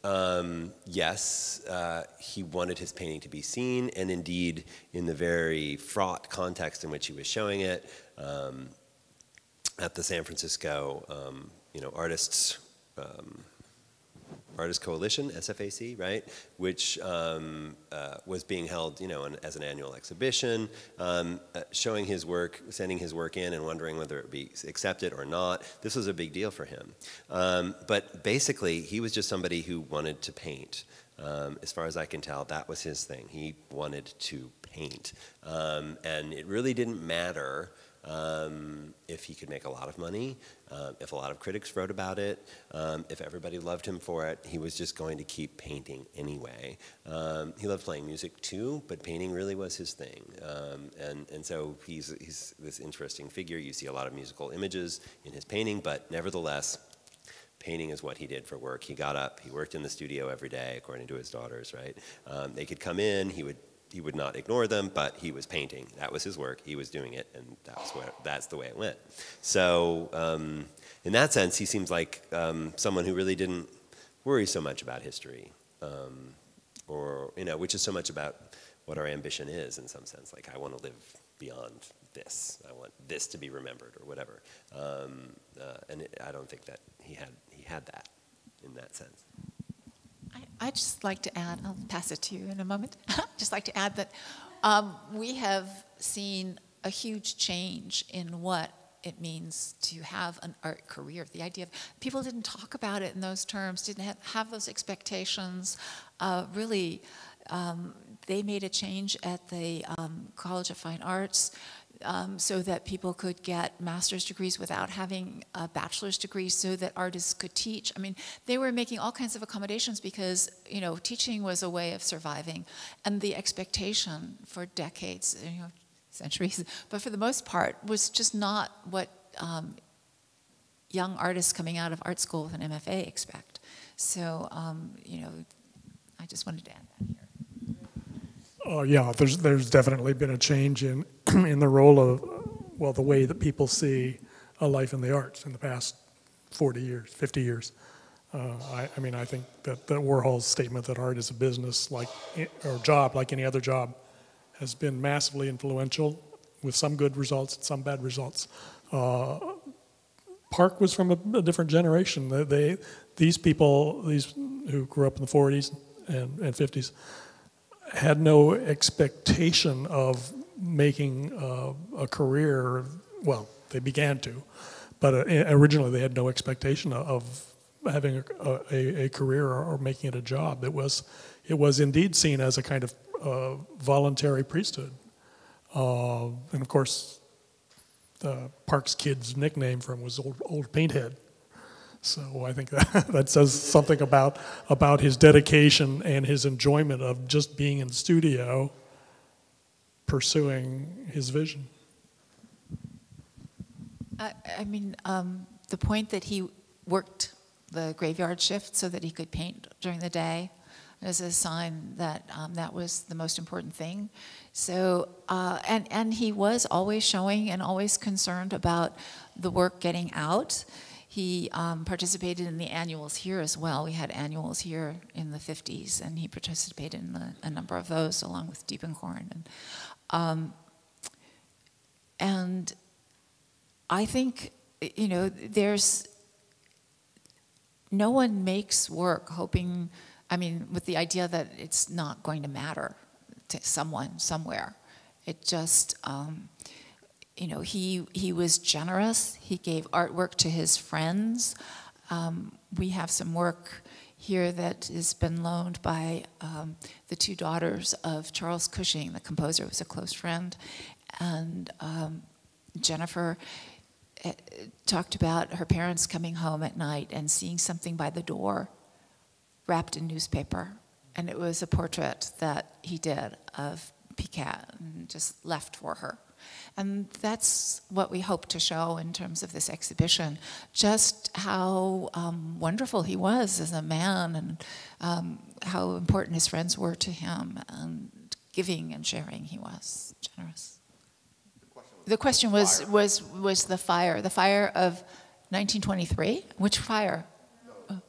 Um, yes, uh, he wanted his painting to be seen, and indeed, in the very fraught context in which he was showing it, um, at the San Francisco, um, you know, artists, um, Artist Coalition, SFAC, right, which um, uh, was being held, you know, an, as an annual exhibition, um, uh, showing his work, sending his work in, and wondering whether it would be accepted or not. This was a big deal for him. Um, but basically, he was just somebody who wanted to paint. Um, as far as I can tell, that was his thing. He wanted to paint, um, and it really didn't matter um, if he could make a lot of money, uh, if a lot of critics wrote about it, um, if everybody loved him for it, he was just going to keep painting anyway. Um, he loved playing music too, but painting really was his thing. Um, and, and so he's, he's this interesting figure. You see a lot of musical images in his painting, but nevertheless, painting is what he did for work. He got up, he worked in the studio every day, according to his daughters, right? Um, they could come in, he would he would not ignore them, but he was painting. That was his work. He was doing it, and that's where that's the way it went. So um, in that sense, he seems like um, someone who really didn't worry so much about history, um, or you know, which is so much about what our ambition is in some sense. Like I want to live beyond this. I want this to be remembered, or whatever. Um, uh, and it, I don't think that he had he had that in that sense. I, would just like to add, I'll pass it to you in a moment. just like to add that um, we have seen a huge change in what it means to have an art career. The idea of people didn't talk about it in those terms, didn't have, have those expectations. Uh, really, um, they made a change at the um, College of Fine Arts um, so that people could get master's degrees without having a bachelor's degree so that artists could teach. I mean, they were making all kinds of accommodations because, you know, teaching was a way of surviving. And the expectation for decades, you know, centuries, but for the most part, was just not what um, young artists coming out of art school with an MFA expect. So, um, you know, I just wanted to add Oh, yeah, there's, there's definitely been a change in, in the role of, well, the way that people see a life in the arts in the past 40 years, 50 years. Uh, I, I, mean, I think that, that Warhol's statement that art is a business like, or job like any other job has been massively influential with some good results and some bad results. Uh, Park was from a, a, different generation. They, they, these people, these who grew up in the 40s and, and 50s, had no expectation of making uh, a career. Well, they began to, but uh, originally they had no expectation of having a, a, a career or, or, making it a job. It was, it was indeed seen as a kind of uh, voluntary priesthood. Uh, and of course, the Parks kid's nickname from was Old, Old Painthead. So I think that, that says something about, about his dedication and his enjoyment of just being in the studio pursuing his vision. I, I mean, um, the point that he worked the graveyard shift so that he could paint during the day is a sign that um, that was the most important thing. So, uh, and, and he was always showing and always concerned about the work getting out. He um, participated in the annuals here as well. We had annuals here in the 50s, and he participated in the, a number of those along with Diebenkorn. And, um, and I think, you know, there's no one makes work hoping, I mean, with the idea that it's not going to matter to someone somewhere. It just, um, you know, he, he was generous. He gave artwork to his friends. Um, we have some work here that has been loaned by um, the two daughters of Charles Cushing, the composer, was a close friend, and um, Jennifer. uh, talked about her parents coming home at night and seeing something by the door wrapped in newspaper. And it was a portrait that he did of Picat and just left for her. And that's what we hope to show in terms of this exhibition just how um, wonderful he was as a man and um, how important his friends were to him and giving and sharing he was, generous. The question was, was, was the fire, the fire of 1923? Which fire? Oh.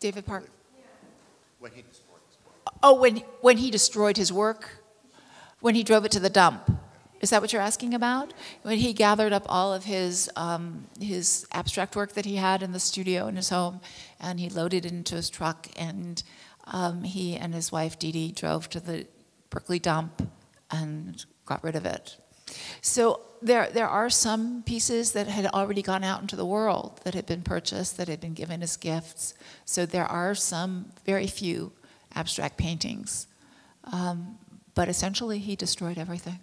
David Park. When he destroyed his book. Oh, when, when he destroyed his work? When he drove it to the dump? Is that what you're asking about? When he gathered up all of his, um, his abstract work that he had in the studio in his home, and he loaded it into his truck, and um, he and his wife Dee Dee drove to the Berkeley dump and got rid of it. So there, there are some pieces that had already gone out into the world that had been purchased, that had been given as gifts. So there are some, very few, abstract paintings. Um, but essentially, he destroyed everything.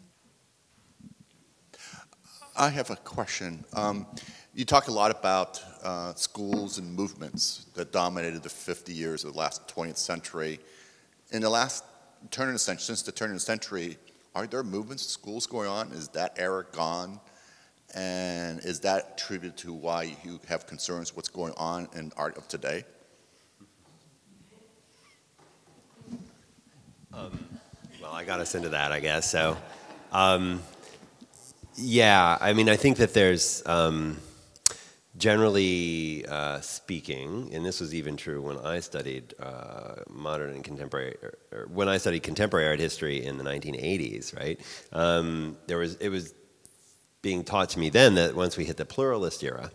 I have a question. Um, you talk a lot about uh, schools and movements that dominated the 50 years of the last 20th century. In the last turn of the century, since the turn of the century, are there movements, schools going on? Is that era gone? And is that attributed to why you have concerns what's going on in art of today? Um, well, I got us into that, I guess. So, um, yeah, I mean, I think that there's um, generally uh, speaking, and this was even true when I studied uh, modern and contemporary, or, or when I studied contemporary art history in the 1980s, right? Um, there was it was being taught to me then that once we hit the pluralist era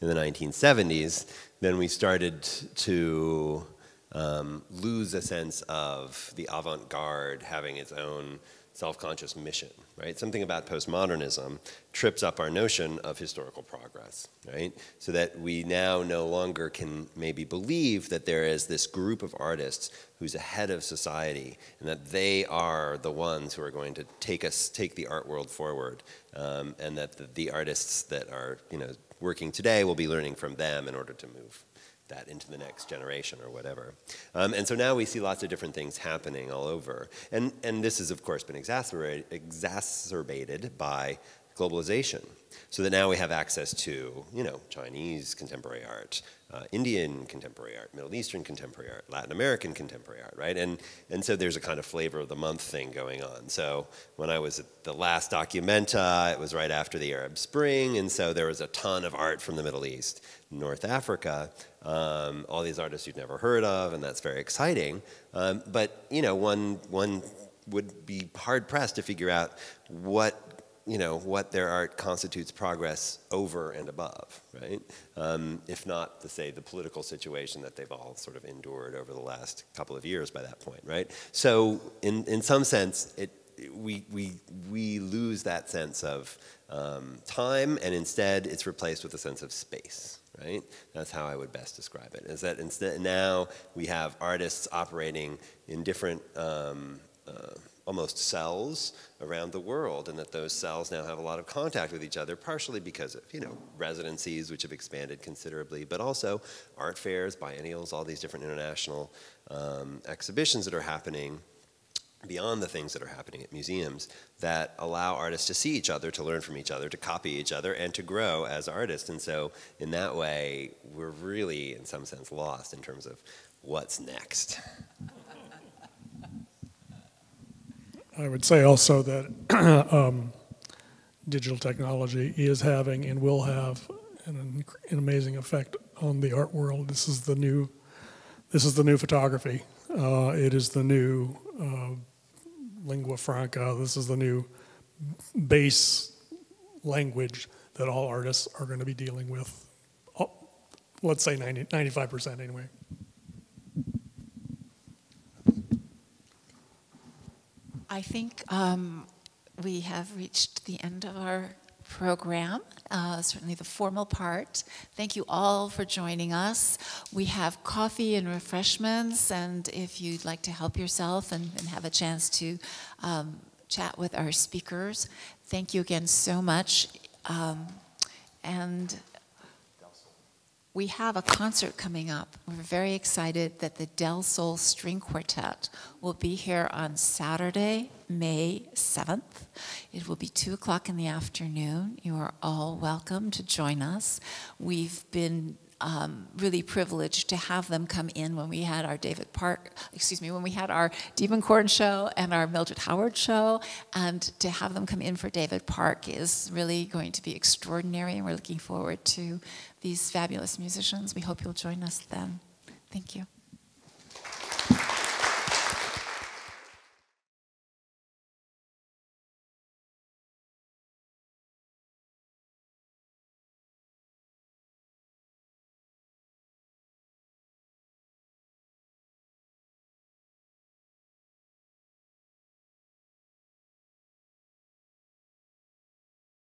in the 1970s, then we started to um, lose a sense of the avant-garde having its own self-conscious mission, right? Something about postmodernism trips up our notion of historical progress, right? So that we now no longer can maybe believe that there is this group of artists who's ahead of society and that they are the ones who are going to take us, take the art world forward, um, and that the, the artists that are, you know, working today will be learning from them in order to move that into the next generation or whatever. Um, and so now we see lots of different things happening all over. And, and this has, of course, been exacerbated, exacerbated by globalization. So that now we have access to, you know, Chinese contemporary art, uh, Indian contemporary art, Middle Eastern contemporary art, Latin American contemporary art, right? And, and so there's a kind of flavor of the month thing going on. So when I was at the last Documenta, it was right after the Arab Spring, and so there was a ton of art from the Middle East, North Africa, um, all these artists you've never heard of, and that's very exciting. Um, but, you know, one, one would be hard pressed to figure out what you know, what their art constitutes progress over and above, right? Um, if not, to say, the political situation that they've all sort of endured over the last couple of years by that point, right? So, in, in some sense, it, we, we, we lose that sense of um, time, and instead it's replaced with a sense of space, right? That's how I would best describe it, is that instead now we have artists operating in different um, uh, almost cells around the world, and that those cells now have a lot of contact with each other, partially because of you know residencies which have expanded considerably, but also art fairs, biennials, all these different international um, exhibitions that are happening beyond the things that are happening at museums that allow artists to see each other, to learn from each other, to copy each other, and to grow as artists. And so, in that way, we're really, in some sense, lost in terms of what's next. I would say also that um, digital technology is having and will have an, an, amazing effect on the art world. This is the new, this is the new photography. Uh, it is the new uh, lingua franca. This is the new base language that all artists are going to be dealing with. Oh, let's say 90, 95% anyway. I think um, we have reached the end of our program, uh, certainly the formal part. Thank you all for joining us. We have coffee and refreshments, and if you'd like to help yourself and, and have a chance to um, chat with our speakers, thank you again so much. Um, and we have a concert coming up. We're very excited that the Del Sol String Quartet will be here on Saturday, May 7th. It will be 2 o'clock in the afternoon. You are all welcome to join us. We've been um, really privileged to have them come in when we had our David Park, excuse me, when we had our Corn show and our Mildred Howard show, and to have them come in for David Park is really going to be extraordinary, and we're looking forward to these fabulous musicians. We hope you'll join us then. Thank you.